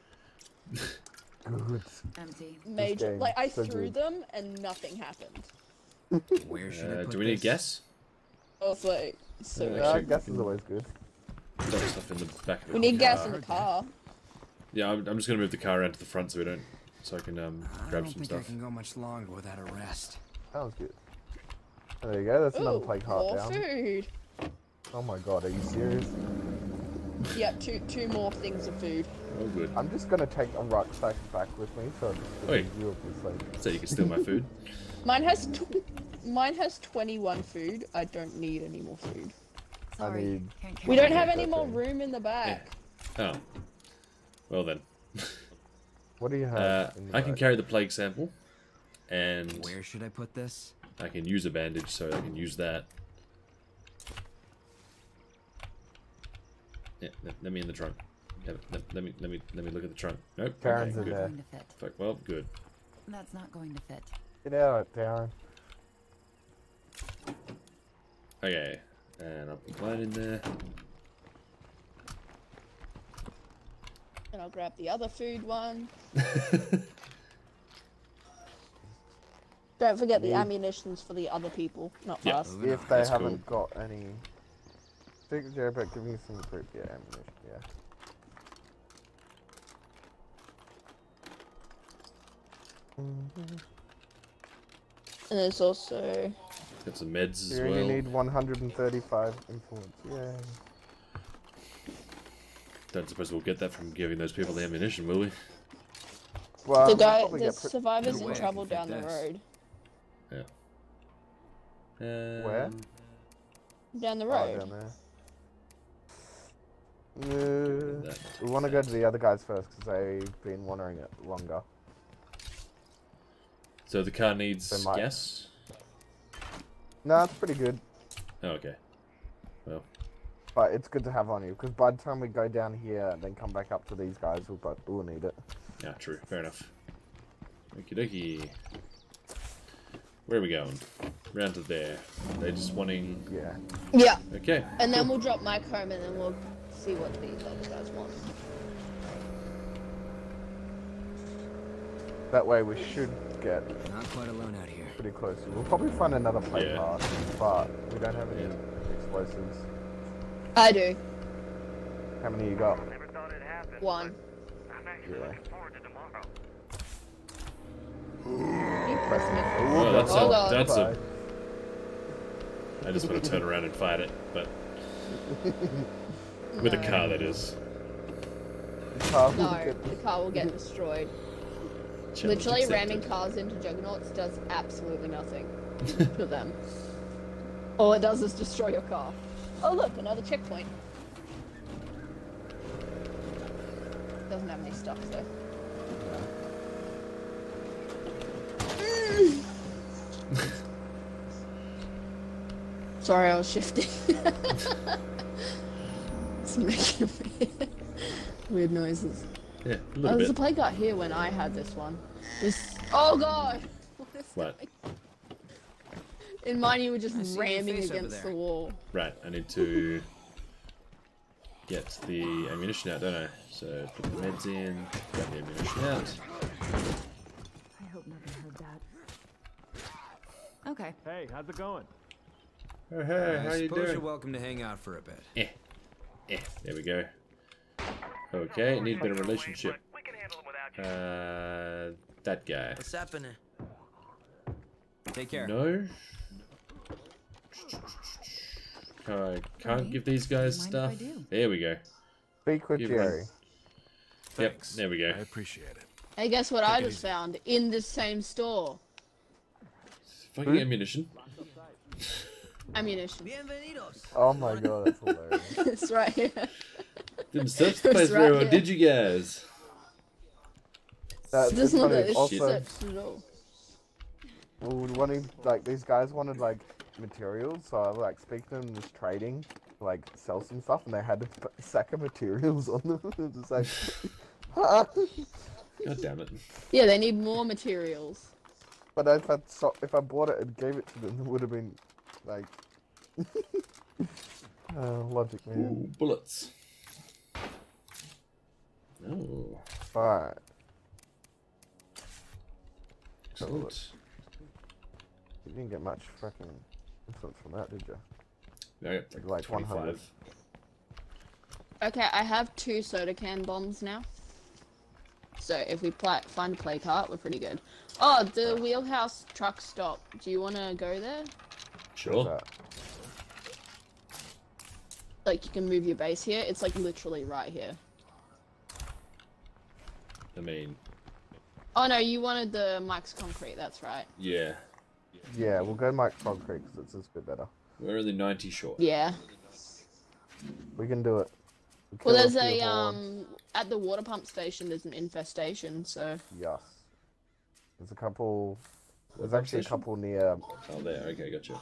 S2: Good.
S4: Empty.
S3: Major. Like I
S2: so
S3: threw
S2: good.
S3: them, and nothing happened.
S8: Where should I
S1: Uh,
S8: put
S1: do we need
S8: this?
S1: gas?
S3: I was like, so.
S2: Yeah,
S1: Actually,
S2: gas
S1: we
S2: is always good.
S1: Stuff in the back of the
S3: we need gas in the car.
S1: Yeah, I'm, I'm just gonna move the car around to the front so we don't, so I can um
S8: I
S1: grab
S8: don't
S1: some
S8: think I can go much longer without a rest.
S2: Sounds good. There you go. That's another
S3: Ooh,
S2: plague heart
S3: more
S2: down.
S3: food.
S2: Oh my god, are you serious?
S3: Yeah, two two more things of food.
S1: Oh, good.
S2: I'm just gonna take a rucksack back with me so it's
S1: Wait.
S2: you obviously.
S1: So you can steal my food.
S3: Mine has tw- mine has 21 food. I don't need any more food.
S4: Sorry.
S2: need-
S3: We don't have any more room in the back.
S1: Oh. Well then.
S2: What do you have?
S1: Uh,
S2: in the
S1: I can carry the plague sample, and
S8: Where should I put this?
S1: I can use a bandage, so I can use that. Yeah, let, let me in the trunk. Let, let, let me let me let me look at the trunk. Nope.
S2: Karen's
S1: okay,
S2: in
S1: good.
S2: there.
S4: Going to fit.
S1: Fuck, well, good.
S4: That's not going to fit.
S2: Get out, Darren.
S1: Okay, and I'll put mine in there.
S3: And I'll grab the other food one. Don't forget the
S2: Yeah.
S3: ammunition's for the other people, not for
S1: Yeah.
S3: us.
S2: If they
S1: That's
S2: haven't got any. Think Jailbreak, give me some group yeah, ammunition. Yeah.
S3: And there's also
S1: Got some meds as well.
S2: You only need 135 influence. Yay.
S1: Don't suppose we'll get that from giving those people the ammunition, will we?
S2: Well,
S3: the
S2: we'll
S3: guy, the survivors in trouble down the
S8: this.
S3: road.
S2: Where?
S1: Um,
S3: Down the
S2: oh,
S3: road.
S2: down there. Uh, we want to go to the other guys first because they've been wandering it longer.
S1: So the car needs
S2: They might-
S1: gas?
S2: No, it's pretty good,
S1: Oh, okay. Well,
S2: but it's good to have on you because by the time we go down here and then come back up to these guys, we'll, but we'll need it.
S1: yeah, true. Fair enough. Okie dokie. Where are we going? Round to there. They're just wanting.
S2: Yeah.
S3: Yeah,
S1: Okay.
S3: and then we'll drop Mike home, and then we'll see what these other guys want.
S2: That way we should get
S8: Not quite alone out here.
S2: pretty close. We'll probably find another plate
S1: Yeah.
S2: part, but we don't have any
S1: Yeah.
S2: explosives.
S3: I do.
S2: How many you got?
S9: Never thought it'd.
S3: One.
S9: I'm actually
S2: Yeah.
S9: looking forward to tomorrow.
S3: You press me.
S1: Oh, that's
S3: Hold
S1: a.
S3: on.
S1: That's a. I just want to turn around and fight it, but with a car that is.
S2: Car will
S3: No,
S2: get-
S3: the car will get destroyed.
S1: Challenge
S3: Literally,
S1: accepted.
S3: ramming cars into juggernauts does absolutely nothing to them. All it does is destroy your car. Oh look, another checkpoint. Doesn't have any stuff though. Sorry, I was shifting. it's making weird, weird noises.
S1: Yeah, a
S3: Oh,
S1: little
S3: there's a
S1: bit.
S3: plague out here when I had this one. This. Oh god! What is
S1: What?
S3: In mine, you were just
S8: I see your
S3: ramming against the wall.
S1: Right, I need to get the ammunition out, don't I? So put the meds in, get the ammunition out.
S4: I hope nothing heard that. Okay.
S6: Hey, how's it going?
S1: Oh, hey,
S8: I
S1: how you doing?
S8: I suppose you're welcome to hang out for a bit.
S1: Eh, eh, there we go. Okay, need a bit of relationship.
S9: We can handle it without you.
S1: Uh, that guy.
S8: What's happening? Take care.
S1: No. I can't give these guys
S4: Mind if I
S1: stuff. There we go.
S2: Speak with
S1: Give.
S2: Jerry.
S1: Yep,
S6: Thanks.
S1: there we go.
S6: I appreciate it.
S3: Hey, guess what I
S6: Take it
S3: just
S6: easy.
S3: found in this same store?
S1: Fucking ammunition.
S3: Ammunition.
S2: Oh my god, that's hilarious.
S3: it's right here.
S1: Didn't search the
S3: It's
S1: place
S3: right
S1: very did you guys?
S2: That,
S3: It
S2: it's
S3: doesn't look
S2: funny,
S3: like
S2: also,
S3: at all.
S2: we were wanting, like, these guys wanted, like, materials, so I, like, speak to them, just trading, like, sell some stuff, and they had a sack of materials on them. It was like, huh?
S1: God damn it.
S3: Yeah, they need more materials.
S2: But if I, so, if I bought it and gave it to them, it would have been, like, uh, logic, man.
S1: Ooh, bullets. Oh,
S2: Alright.
S1: excellent.
S2: You didn't get much fucking influence from that, did you?
S1: Yeah, I got
S2: Like 100.
S1: 25.
S3: Okay, I have two soda can bombs now. So if we pla- find a plague heart, we're pretty good. Oh, the wheelhouse truck stop. Do you want to go there?
S1: Sure.
S2: That.
S3: Like you can move your base here. It's like literally right here.
S1: I mean,
S3: Oh no, you wanted the Mike's concrete. That's right.
S1: yeah.
S2: Yeah, we'll go Mike Concrete because it's just a bit better.
S1: We're only 90 short.
S3: Yeah.
S2: We can do it. We'll
S3: Well, there's
S2: few
S3: a um at the water pump station. There's an infestation. So
S2: Yes. There's a couple. There's actually a couple near.
S1: Oh, there. Okay, gotcha.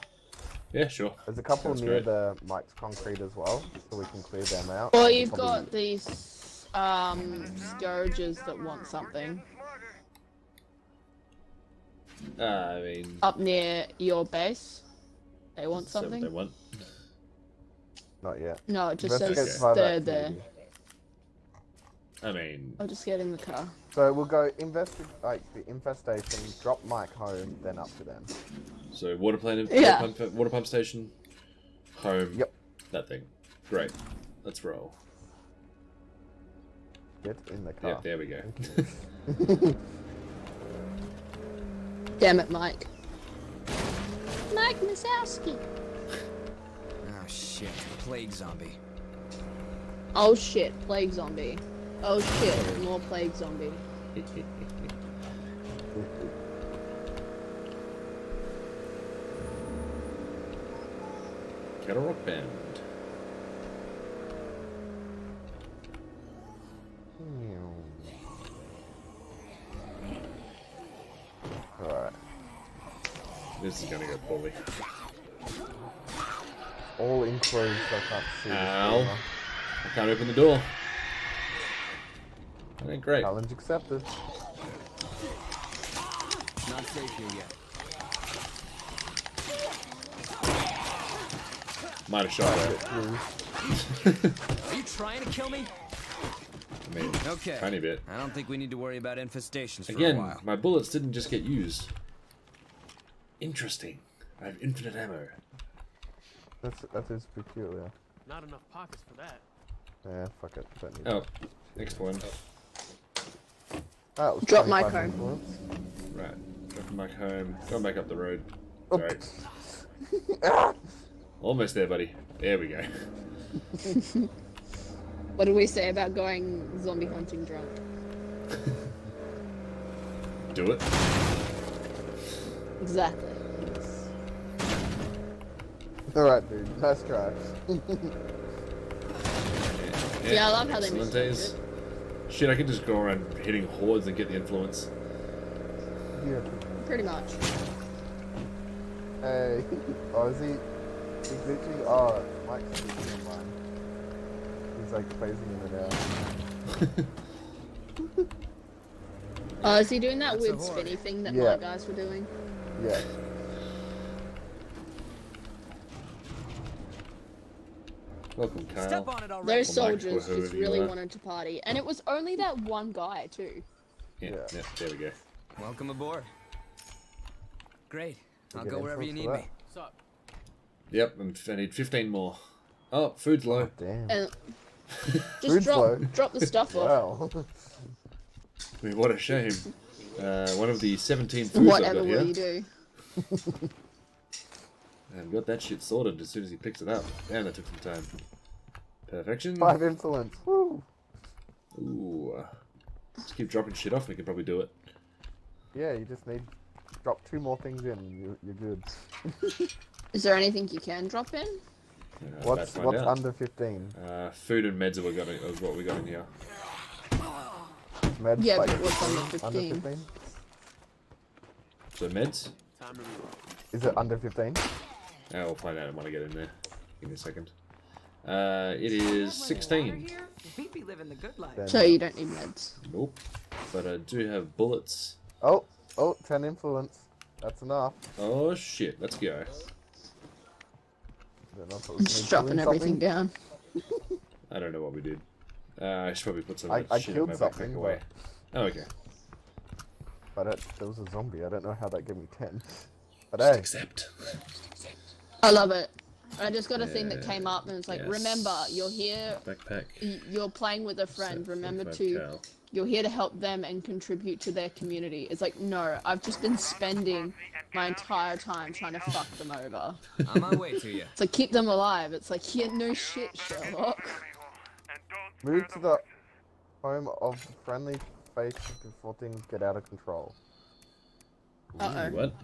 S1: Yeah, sure.
S2: There's a couple
S1: Sounds
S2: near
S1: great.
S2: the Mike's Concrete as well, so we can clear them out. Well,
S3: you've
S2: probably-
S3: got these um scourges that want something
S1: Uh, I mean,
S3: up near your base. They want
S1: is that
S3: something.
S1: they want.
S2: Not yet.
S3: No, it just
S2: Investigate
S3: says
S2: survivor
S3: they're there.
S2: activity.
S1: I mean,
S3: I'll just get in the car.
S2: So we'll go investi like the infestation, drop Mike home, then up to them.
S1: so water plant,
S3: Yeah.
S1: water, pump, water pump station, home.
S2: Yep.
S1: That thing. Great. Let's roll.
S2: Get in the
S1: Yeah,
S2: car.
S1: there we go.
S3: Damn it, Mike. Mike Misowski.
S8: Oh shit, plague zombie.
S3: Oh shit, plague zombie. Oh shit, more plague zombie.
S1: Get a Rock Bend.
S2: Alright.
S1: This is gonna get poorly.
S2: All enclosed, so I can't see.
S1: Ow. I can't open the door. Okay, great.
S2: Challenge accepted.
S8: Not safe here yet.
S1: Might have shot at it.
S8: Are you trying to kill me?
S1: I mean,
S8: Okay.
S1: tiny bit.
S8: I don't think we need to worry about infestations for a
S1: Again, my bullets didn't just get used. Interesting. I have infinite ammo.
S2: That's that is peculiar.
S5: Not enough pockets for that.
S2: Yeah, fuck it.
S1: Oh, next one. Oh.
S2: That was
S3: Drop my
S2: 25
S3: cone.
S2: influence.
S1: Right. Dropping back home. Going back up the road.
S2: Oops.
S1: Sorry. Almost there, buddy. There we go.
S3: What did we say about going zombie hunting drunk?
S1: Do it.
S3: Exactly.
S2: Alright, dude. Nice try.
S3: Yeah, I love how they
S1: excellent
S3: misspelled
S1: days. Shit, I could just go around hitting hordes and get the influence.
S2: yeah.
S3: Pretty much.
S2: Hey. Oh, is he? He's glitching. Oh, Mike's glitching on mine. He's like phasing in and out.
S3: Oh, is he doing that
S8: That's
S3: weird
S8: horde.
S3: spinny thing that
S2: Yeah.
S3: my guys were doing?
S2: Yeah.
S1: Welcome, Kyle.
S8: Step on it already.
S3: Those
S1: Well,
S3: soldiers
S1: whoever
S3: just
S1: you
S3: really
S1: are.
S3: wanted to party, and it was only that one guy too.
S1: Yeah,
S2: Yeah.
S1: yeah, there we go.
S8: Welcome aboard. Great. I'll go wherever you need
S2: for
S8: me.
S5: What's up?
S1: Yep, I need 15 more. Oh, food's low.
S2: Damn.
S3: And just
S2: Food's
S3: drop
S2: low.
S3: drop the stuff off.
S2: Wow.
S1: I mean, what a shame. Uh, one of the 17 foods I've
S3: Whatever
S1: got
S3: will
S1: here.
S3: you do?
S1: And got that shit sorted as soon as he picks it up. Damn, that took some time. Perfection.
S2: Five influence. Woo.
S1: Ooh. Just keep dropping shit off, we can probably do it.
S2: Yeah, you just need drop two more things in, and you, you're good.
S3: Is there anything you can drop in?
S1: Uh,
S2: What's what's
S1: out.
S2: under 15?
S1: Uh, food and meds are what, we got in, is what we got in here.
S2: Meds
S3: Yeah,
S2: like
S3: but what's under
S2: under
S3: 15?
S2: 15?
S1: So meds?
S5: Time to reload.
S2: Is it under 15?
S1: Yeah, we'll find out when I get in there. Give me a second. Uh, it is 16.
S10: We be living the good life.
S3: So you don't need meds.
S1: Nope. But I do have bullets.
S2: Oh, oh, 10 influence. That's enough.
S1: Oh shit, let's go.
S2: I don't know if it was me
S3: Just dropping everything
S2: something.
S3: down.
S1: I don't know what we did. Uh, I should probably put some
S2: I-
S1: of
S2: I
S1: shit in
S2: killed
S1: my
S2: something,
S1: backpack away. Oh, okay.
S2: But it, there was a zombie. I don't know how that gave me 10. But
S1: Just
S2: hey,
S1: accept.
S3: I love it. I just got a thing that came up and it's like,
S1: yes.
S3: remember, you're here,
S1: Backpack.
S3: you're playing with a friend.
S1: Accept
S3: Remember to,
S1: cal.
S3: you're here to help them and contribute to their community. It's like, no, I've just been spending my entire time trying to fuck them over.
S8: I'm on my way to you.
S3: It's like, keep them alive. It's like, yeah, no shit, Sherlock.
S2: move to the home of friendly face before things get out of control.
S3: Uh-oh.
S1: What?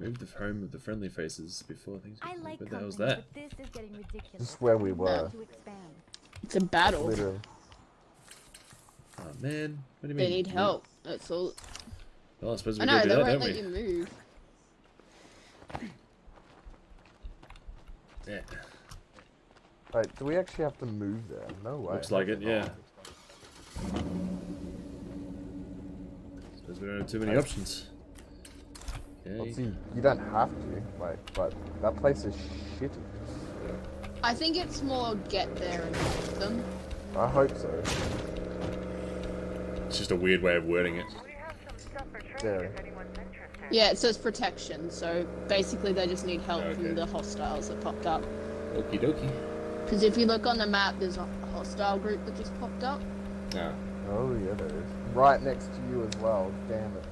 S1: Move the home of the friendly faces before things.
S4: I like
S1: what the hell's
S4: company,
S1: that?
S4: but this is getting ridiculous.
S2: This is where we were.
S3: It's a battle.
S2: Literally.
S1: Oh man, what do you mean?
S3: They need help. That's all.
S1: Well, I suppose we
S3: I
S1: go
S3: know,
S1: do
S3: they
S1: that,
S3: won't let
S1: we?
S3: you move.
S1: Yeah.
S2: Wait, do we actually have to move there? No way.
S1: Looks like it, yeah. Suppose we don't have too many
S2: Right.
S1: options.
S2: Well,
S1: Okay.
S2: see, you don't have to, like, but that place is shitty.
S3: I think it's more get there and help them.
S2: I hope so.
S1: It's just a weird way of wording it.
S2: There.
S3: Yeah, it says protection, so basically they just need help
S1: Okay.
S3: from the hostiles that popped up.
S1: Okie dokie.
S3: Because if you look on the map, there's a hostile group that just popped up.
S1: Yeah.
S2: Oh yeah, there is. Right next to you as well. Damn it.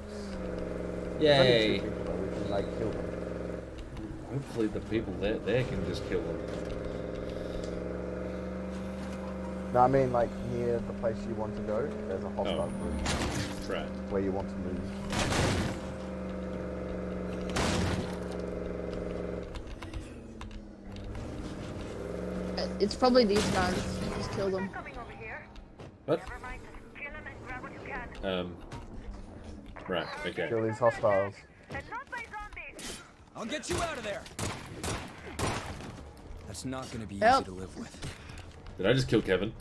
S2: There's two
S1: Yay!
S2: people can like kill them.
S1: Hopefully the people there, there can just kill them.
S2: No, I mean like near the place you want to go. There's a hostile
S1: Oh.
S2: group
S1: Right.
S2: where you want to move.
S3: It's probably these guys. Just kill them.
S1: What? Um. Right. Okay.
S2: Kill these hostiles.
S8: I'll get you out of there. That's not gonna be
S3: Help.
S8: easy to live with.
S1: Did I just kill Kevin?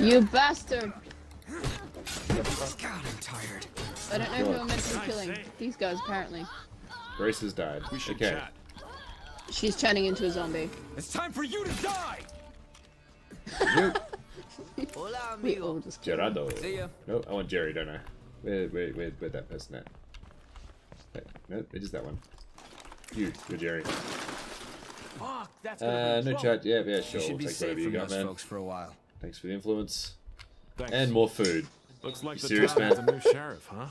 S3: You bastard!
S8: God, I'm tired.
S3: I don't know who I'm meant to be killing. These guys, apparently.
S1: Grace has died.
S6: We should
S1: okay.
S6: chat.
S3: She's turning into a zombie.
S8: It's time for you to die.
S10: Hola, amigo.
S3: all just.
S1: Gerardo.
S8: See ya.
S1: No, I want Jerry, don't I? Where, where, where, where'd that person at? Wait, no, it is that one. You, you're Jerry.
S5: Fuck, that's
S1: Uh, no
S5: trouble.
S1: chat. Yeah, yeah, sure. We'll take
S8: safe
S1: whatever you
S8: from
S1: got,
S8: those
S1: man.
S8: folks for a while.
S1: Thanks for the influence.
S6: Thanks.
S1: And more food.
S6: Looks like
S1: You
S6: the
S1: serious, man?
S6: a new sheriff, huh?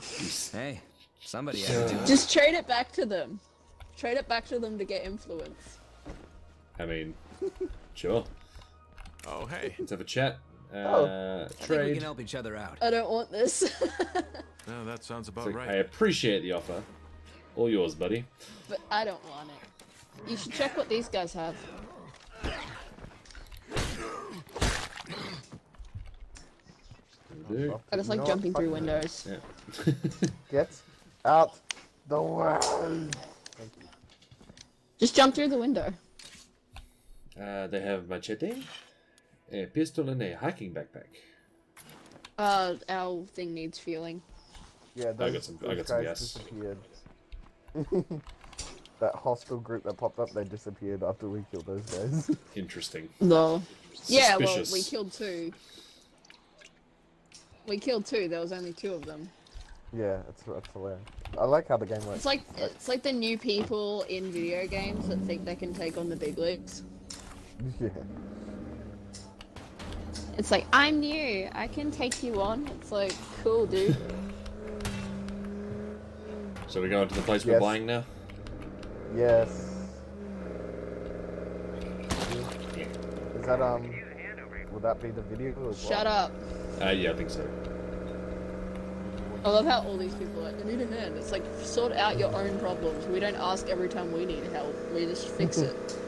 S8: Hey, somebody had to do it.
S3: Just trade it back to them. Trade it back to them to get influence.
S1: I mean, sure.
S6: Oh, hey.
S1: Let's have a chat. Uh,
S2: Oh.
S8: I think we can help each other out.
S3: I don't want this.
S6: No, that sounds about
S1: like,
S6: right.
S1: I appreciate the offer. All yours, buddy.
S3: but I don't want it. You should check what these guys have.
S1: Do.
S3: I just like
S2: You know what?
S3: jumping through windows.
S1: Yeah.
S2: Get out the way.
S3: Just jump through the window.
S1: uh, they have machete, a pistol, and a hiking backpack.
S3: Uh, our thing needs fueling.
S2: Yeah,
S1: I
S2: those,
S1: got some- I got some
S2: guys
S1: gas.
S2: disappeared. that hostile group that popped up, they disappeared after we killed those guys.
S1: Interesting.
S3: No. Yeah, well, we killed two. We killed two. There was only two of them.
S2: yeah, it's that's hilarious. I like how the game works.
S3: It's like it's like the new people in video games that think they can take on the big leagues.
S2: yeah.
S3: It's like I'm new. I can take you on. It's like cool, dude.
S1: So we're going to the place we're
S2: Yes.
S1: buying now?
S2: Yes. Is that um? Would that be the video as well?
S3: Shut up.
S1: Uh, yeah, I think so.
S3: I love how all these people are like, I need an end. It's like sort out your own problems. We don't ask every time we need help. We just fix it.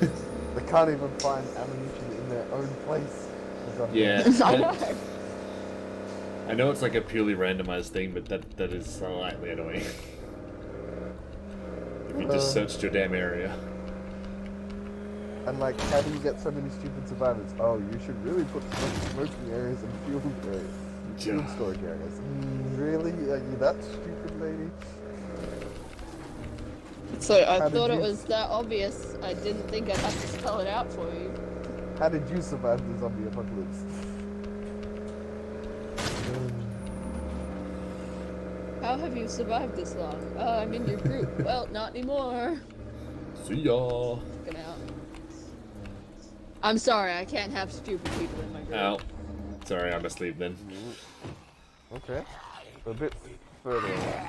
S2: They can't even find ammunition in their own place. For God's
S1: Yeah.
S3: I
S1: I,
S3: know.
S1: It's like a purely randomized thing, but that that is slightly annoying. if you just
S2: Uh.
S1: searched your damn area.
S2: And like, how do you get so many stupid survivors? Oh, you should really put some smoking areas and fuel areas, fuel
S1: Yeah.
S2: storage areas. Mm, really? Are you that stupid, lady?
S3: So I
S2: How
S3: thought it
S2: you-
S3: was that obvious. I didn't think I'd have to spell it out for you.
S2: How did you survive the zombie apocalypse?
S3: How have you survived this long? Oh, I'm in your group. well, not anymore.
S1: See ya.
S3: Get out. I'm sorry, I can't have stupid people in my group.
S1: Ow. Sorry, I'm asleep then.
S2: Okay. A bit further away.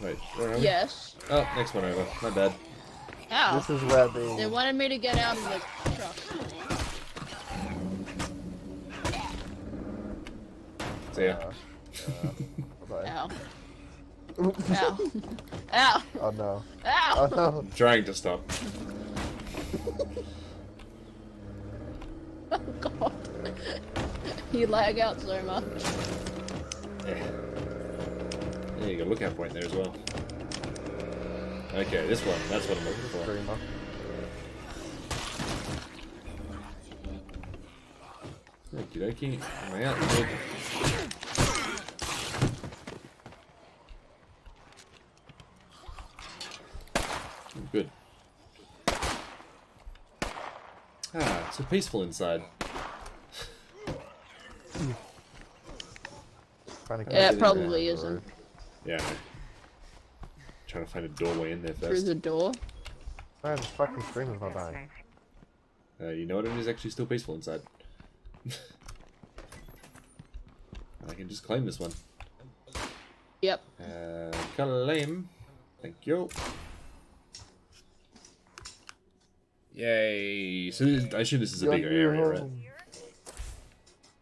S1: Wait, where am I?
S3: Yes.
S1: Oh, next one over. My bad.
S3: Ow.
S2: This is where
S3: They
S2: the
S3: wanted me to get out of the truck.
S1: See ya.
S2: bye.
S3: Ow. Ow. Ow.
S2: Oh no.
S3: Ow.
S2: Oh no.
S1: I'm trying to stop.
S3: Oh god. You lag out so much.
S1: Yeah. There you go, lookout point there as well. Okay, this one. That's what I'm looking for.
S2: Dreamer.
S1: Okie dokie. Am I out? Good. Good. Ah, it's so peaceful inside.
S3: Yeah, it probably
S2: the
S3: isn't.
S2: road.
S1: Yeah. I know. Trying to find a doorway in there first.
S3: Through
S1: first.
S3: the door.
S2: Man, this fucking stream is not dying.
S1: Uh, you know what? It is actually still peaceful inside. I can just claim this one.
S3: Yep.
S1: Uh, claim. Thank you. Yay! So I assume this is a bigger area, right?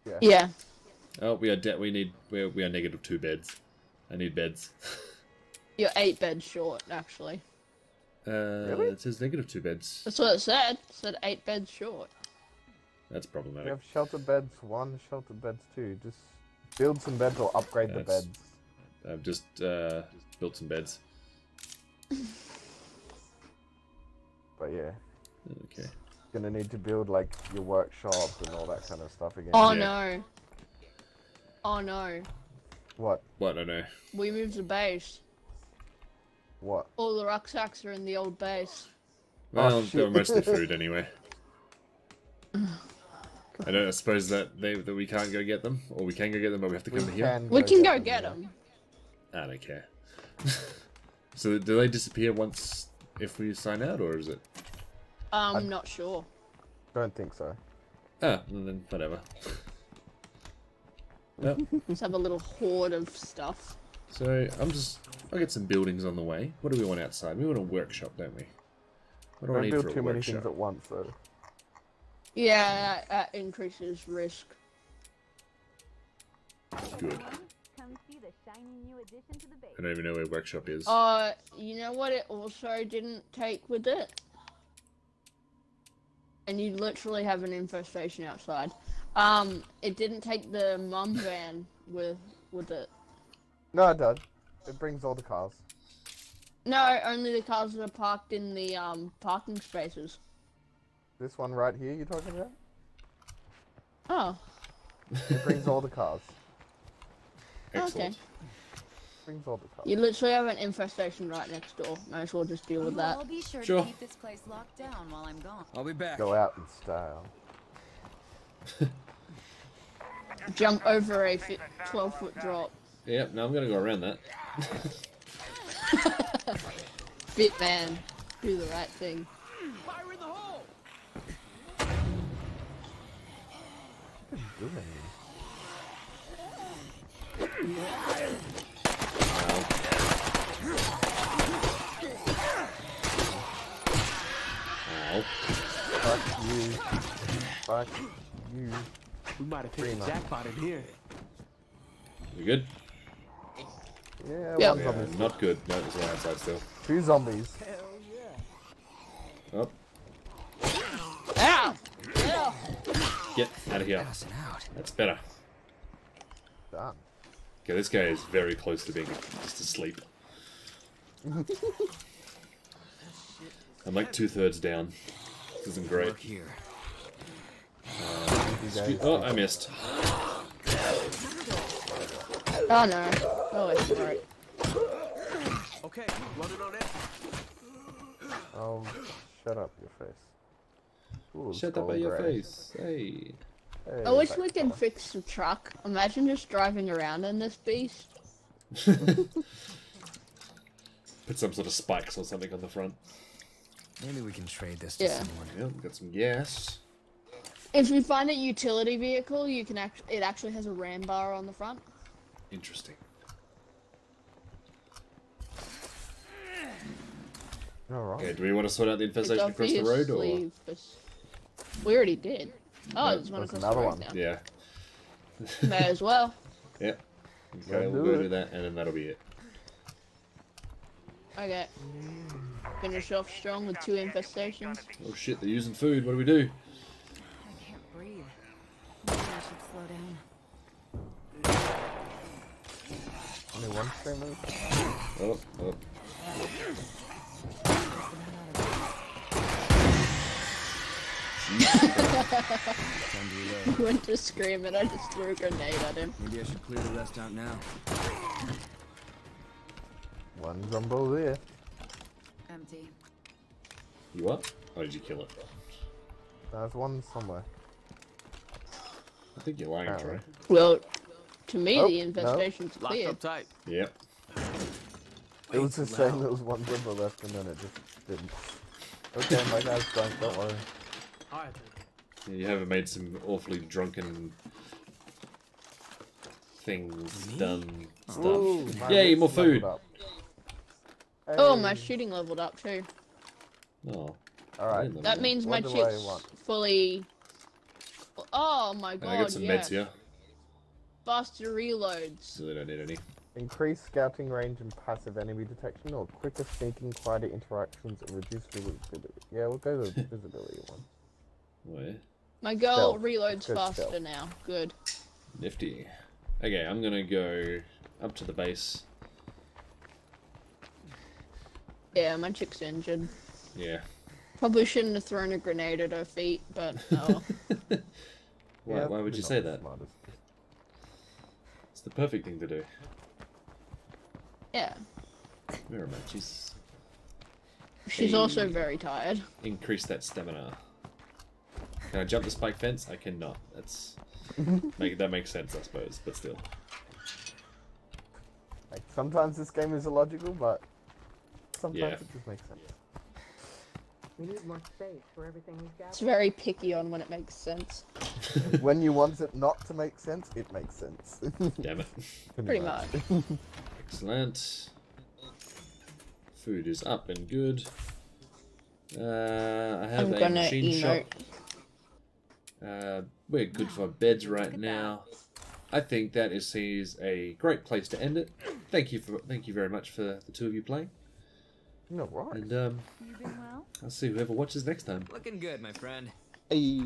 S2: Yeah.
S3: Yeah.
S1: Oh, we are de- we need we are, we are negative two beds. I need beds.
S3: You're eight beds short, actually.
S1: Uh,
S2: Really?
S1: It says negative two beds.
S3: That's what it said. It said eight beds short.
S1: That's problematic.
S2: We
S1: problematic.
S2: have shelter beds one, shelter beds two. Just build some beds or upgrade the beds.
S1: I've just uh, built some beds.
S2: But yeah,
S1: Okay.
S2: gonna need to build like your workshop and all that kind of stuff again.
S3: Oh
S1: Yeah.
S3: no. Oh no.
S2: What?
S1: What? I know.
S3: We moved the base.
S2: What?
S3: All the rucksacks are in the old base.
S1: Well,
S2: Oh,
S1: they were
S2: shit.
S1: mostly food anyway. I don't I suppose that they that we can't go get them, or we can go get them, but we have to
S2: We
S1: come here.
S3: We can go get them.
S1: I don't care. so do they disappear once if we sign out, or is it?
S3: I'm
S2: I'm-
S3: not sure.
S2: Don't think so.
S1: Ah, then whatever. Yep.
S3: Just have a little hoard of stuff.
S1: So I'm just I'll get some buildings on the way. What do we want outside? We want a workshop, don't we? What do I
S2: Don't
S1: need
S2: build
S1: for a
S2: too many
S1: workshop?
S2: things at once though.
S3: Yeah, that, that increases risk.
S1: Good.
S11: Come see the shiny new addition to the base.
S1: I don't even know where workshop is.
S3: Uh, you know what it also didn't take with it? And you literally have an infestation outside. Um, it didn't take the mum van with with it.
S2: No, it does. It brings all the cars.
S3: No, only the cars that are parked in the um parking spaces.
S2: This one right here you're talking about?
S3: Oh,
S2: It brings all the cars.
S3: okay.
S2: Brings all the cars.
S3: You literally have an infestation right next door. Might as well just deal with that.
S4: I'll be sure,
S1: Sure.
S4: to keep this place locked down while I'm gone.
S8: I'll be back.
S2: Go out in style.
S3: Jump over a 12 foot drop.
S1: Yep. Now I'm gonna go around that.
S3: Fit man, do the right thing.
S5: Fire in the
S1: Ow.
S2: Fuck you. Fuck you.
S5: We might have hit
S2: Pretty
S5: the jackpot in here.
S1: We good?
S2: Yeah,
S3: Yep.
S1: Yeah, not good. No, there's one outside still.
S2: Two zombies.
S1: Hell Oh,
S3: Ow! Ow!
S1: Get out of here.
S8: Passing out.
S1: That's better.
S2: Done.
S1: Okay, this guy is very close to being just asleep. I'm like two thirds down. This isn't great.
S8: Work here.
S2: You guys.
S1: Oh, I missed.
S3: Oh no. Oh, it's alright.
S5: Okay, running on that.
S2: Oh, shut up your face. Ooh,
S1: Shut up
S2: skull
S1: by your face. Hey.
S2: Hey,
S3: I wish we could
S2: off.
S3: fix the truck. Imagine just driving around in this beast.
S1: Put some sort of spikes or something on the front.
S8: Maybe we can trade this to
S3: Yeah.
S8: someone.
S1: Yep, got some gas.
S3: If you find a utility vehicle, you can act. It actually has a ram bar on the front.
S1: Interesting.
S2: Alright.
S1: Okay, do we want to sort out the infestation across the road or?
S3: Obviously fas- We already did. Oh,
S1: No,
S3: there's one
S2: there's
S3: across
S2: another
S3: road
S2: one.
S3: now.
S1: Yeah.
S3: May as well.
S1: Yep. Okay,
S2: Let's
S1: we'll
S2: do
S1: go
S2: it.
S1: do that and then that'll be it.
S3: Okay. Finish off strong with two infestations.
S1: Oh shit, they're using food. What do we do?
S4: I can't breathe. Maybe I should slow down.
S2: Only one screamer?
S1: Oh, oh.
S3: He went to scream and I just threw a grenade at him.
S8: Maybe I should clear the rest out now.
S2: One zombo there.
S4: Empty.
S1: You what? Oh, did you kill it?
S2: There's one somewhere.
S1: I think you're lying, Troy.
S3: Well, to me,
S2: Oh,
S3: the
S2: no.
S3: infestation's
S5: Locked
S3: clear.
S5: up tight.
S1: Yep.
S2: It was just saying there was one river left and then it just didn't. Okay, my guy's drunk, don't worry.
S5: Alright.
S1: You haven't made some awfully drunken things done oh. stuff.
S2: Ooh,
S1: Yay, more food.
S2: up.
S3: Oh,
S2: um,
S3: my shooting leveled up too.
S1: Oh.
S2: Alright.
S3: That means my
S2: What do
S3: chick's fully. Oh my god!
S1: I got some
S3: yes.
S1: meds here.
S3: Faster reloads.
S1: So they don't need any.
S2: Increase scouting range and passive enemy detection, or quicker sneaking, quieter interactions, and reduced visibility. Yeah, we'll go to the visibility one.
S1: Where?
S3: My girl
S2: Stealth.
S3: reloads
S2: Good
S3: faster
S2: stealth.
S3: now. Good.
S1: Nifty. Okay, I'm gonna go up to the base.
S3: Yeah, my chick's injured.
S1: Yeah.
S3: Probably shouldn't have thrown a grenade at her feet, but oh.
S1: Why,
S2: Yeah,
S1: why would you say that?
S2: smartest.
S1: It's the perfect thing to do.
S3: yeah.
S1: Mirror man, Jesus.
S3: She's also
S1: Hey.
S3: very tired.
S1: Increase that stamina. Can I jump the spike fence? I cannot. That's make that makes sense, I suppose, but still.
S2: Like, sometimes this game is illogical, but sometimes
S1: Yeah.
S2: it just makes sense.
S10: We need more space for everything we've got.
S3: It's very picky on when it makes sense.
S2: when you want it not to make sense, it makes sense.
S1: Damn it.
S3: Pretty much.
S1: Excellent. Food is up and good. Uh, I have
S3: I'm
S1: a
S3: gonna
S1: machine shop.
S3: emote.
S1: Uh, we're good for beds right now. I think that is is a great place to end it. Thank you for thank you very much for the two of you playing,
S2: no, right.
S1: and um,
S11: You doing well?
S1: I'll see whoever watches next time.
S8: Looking good, my friend.
S2: Hey.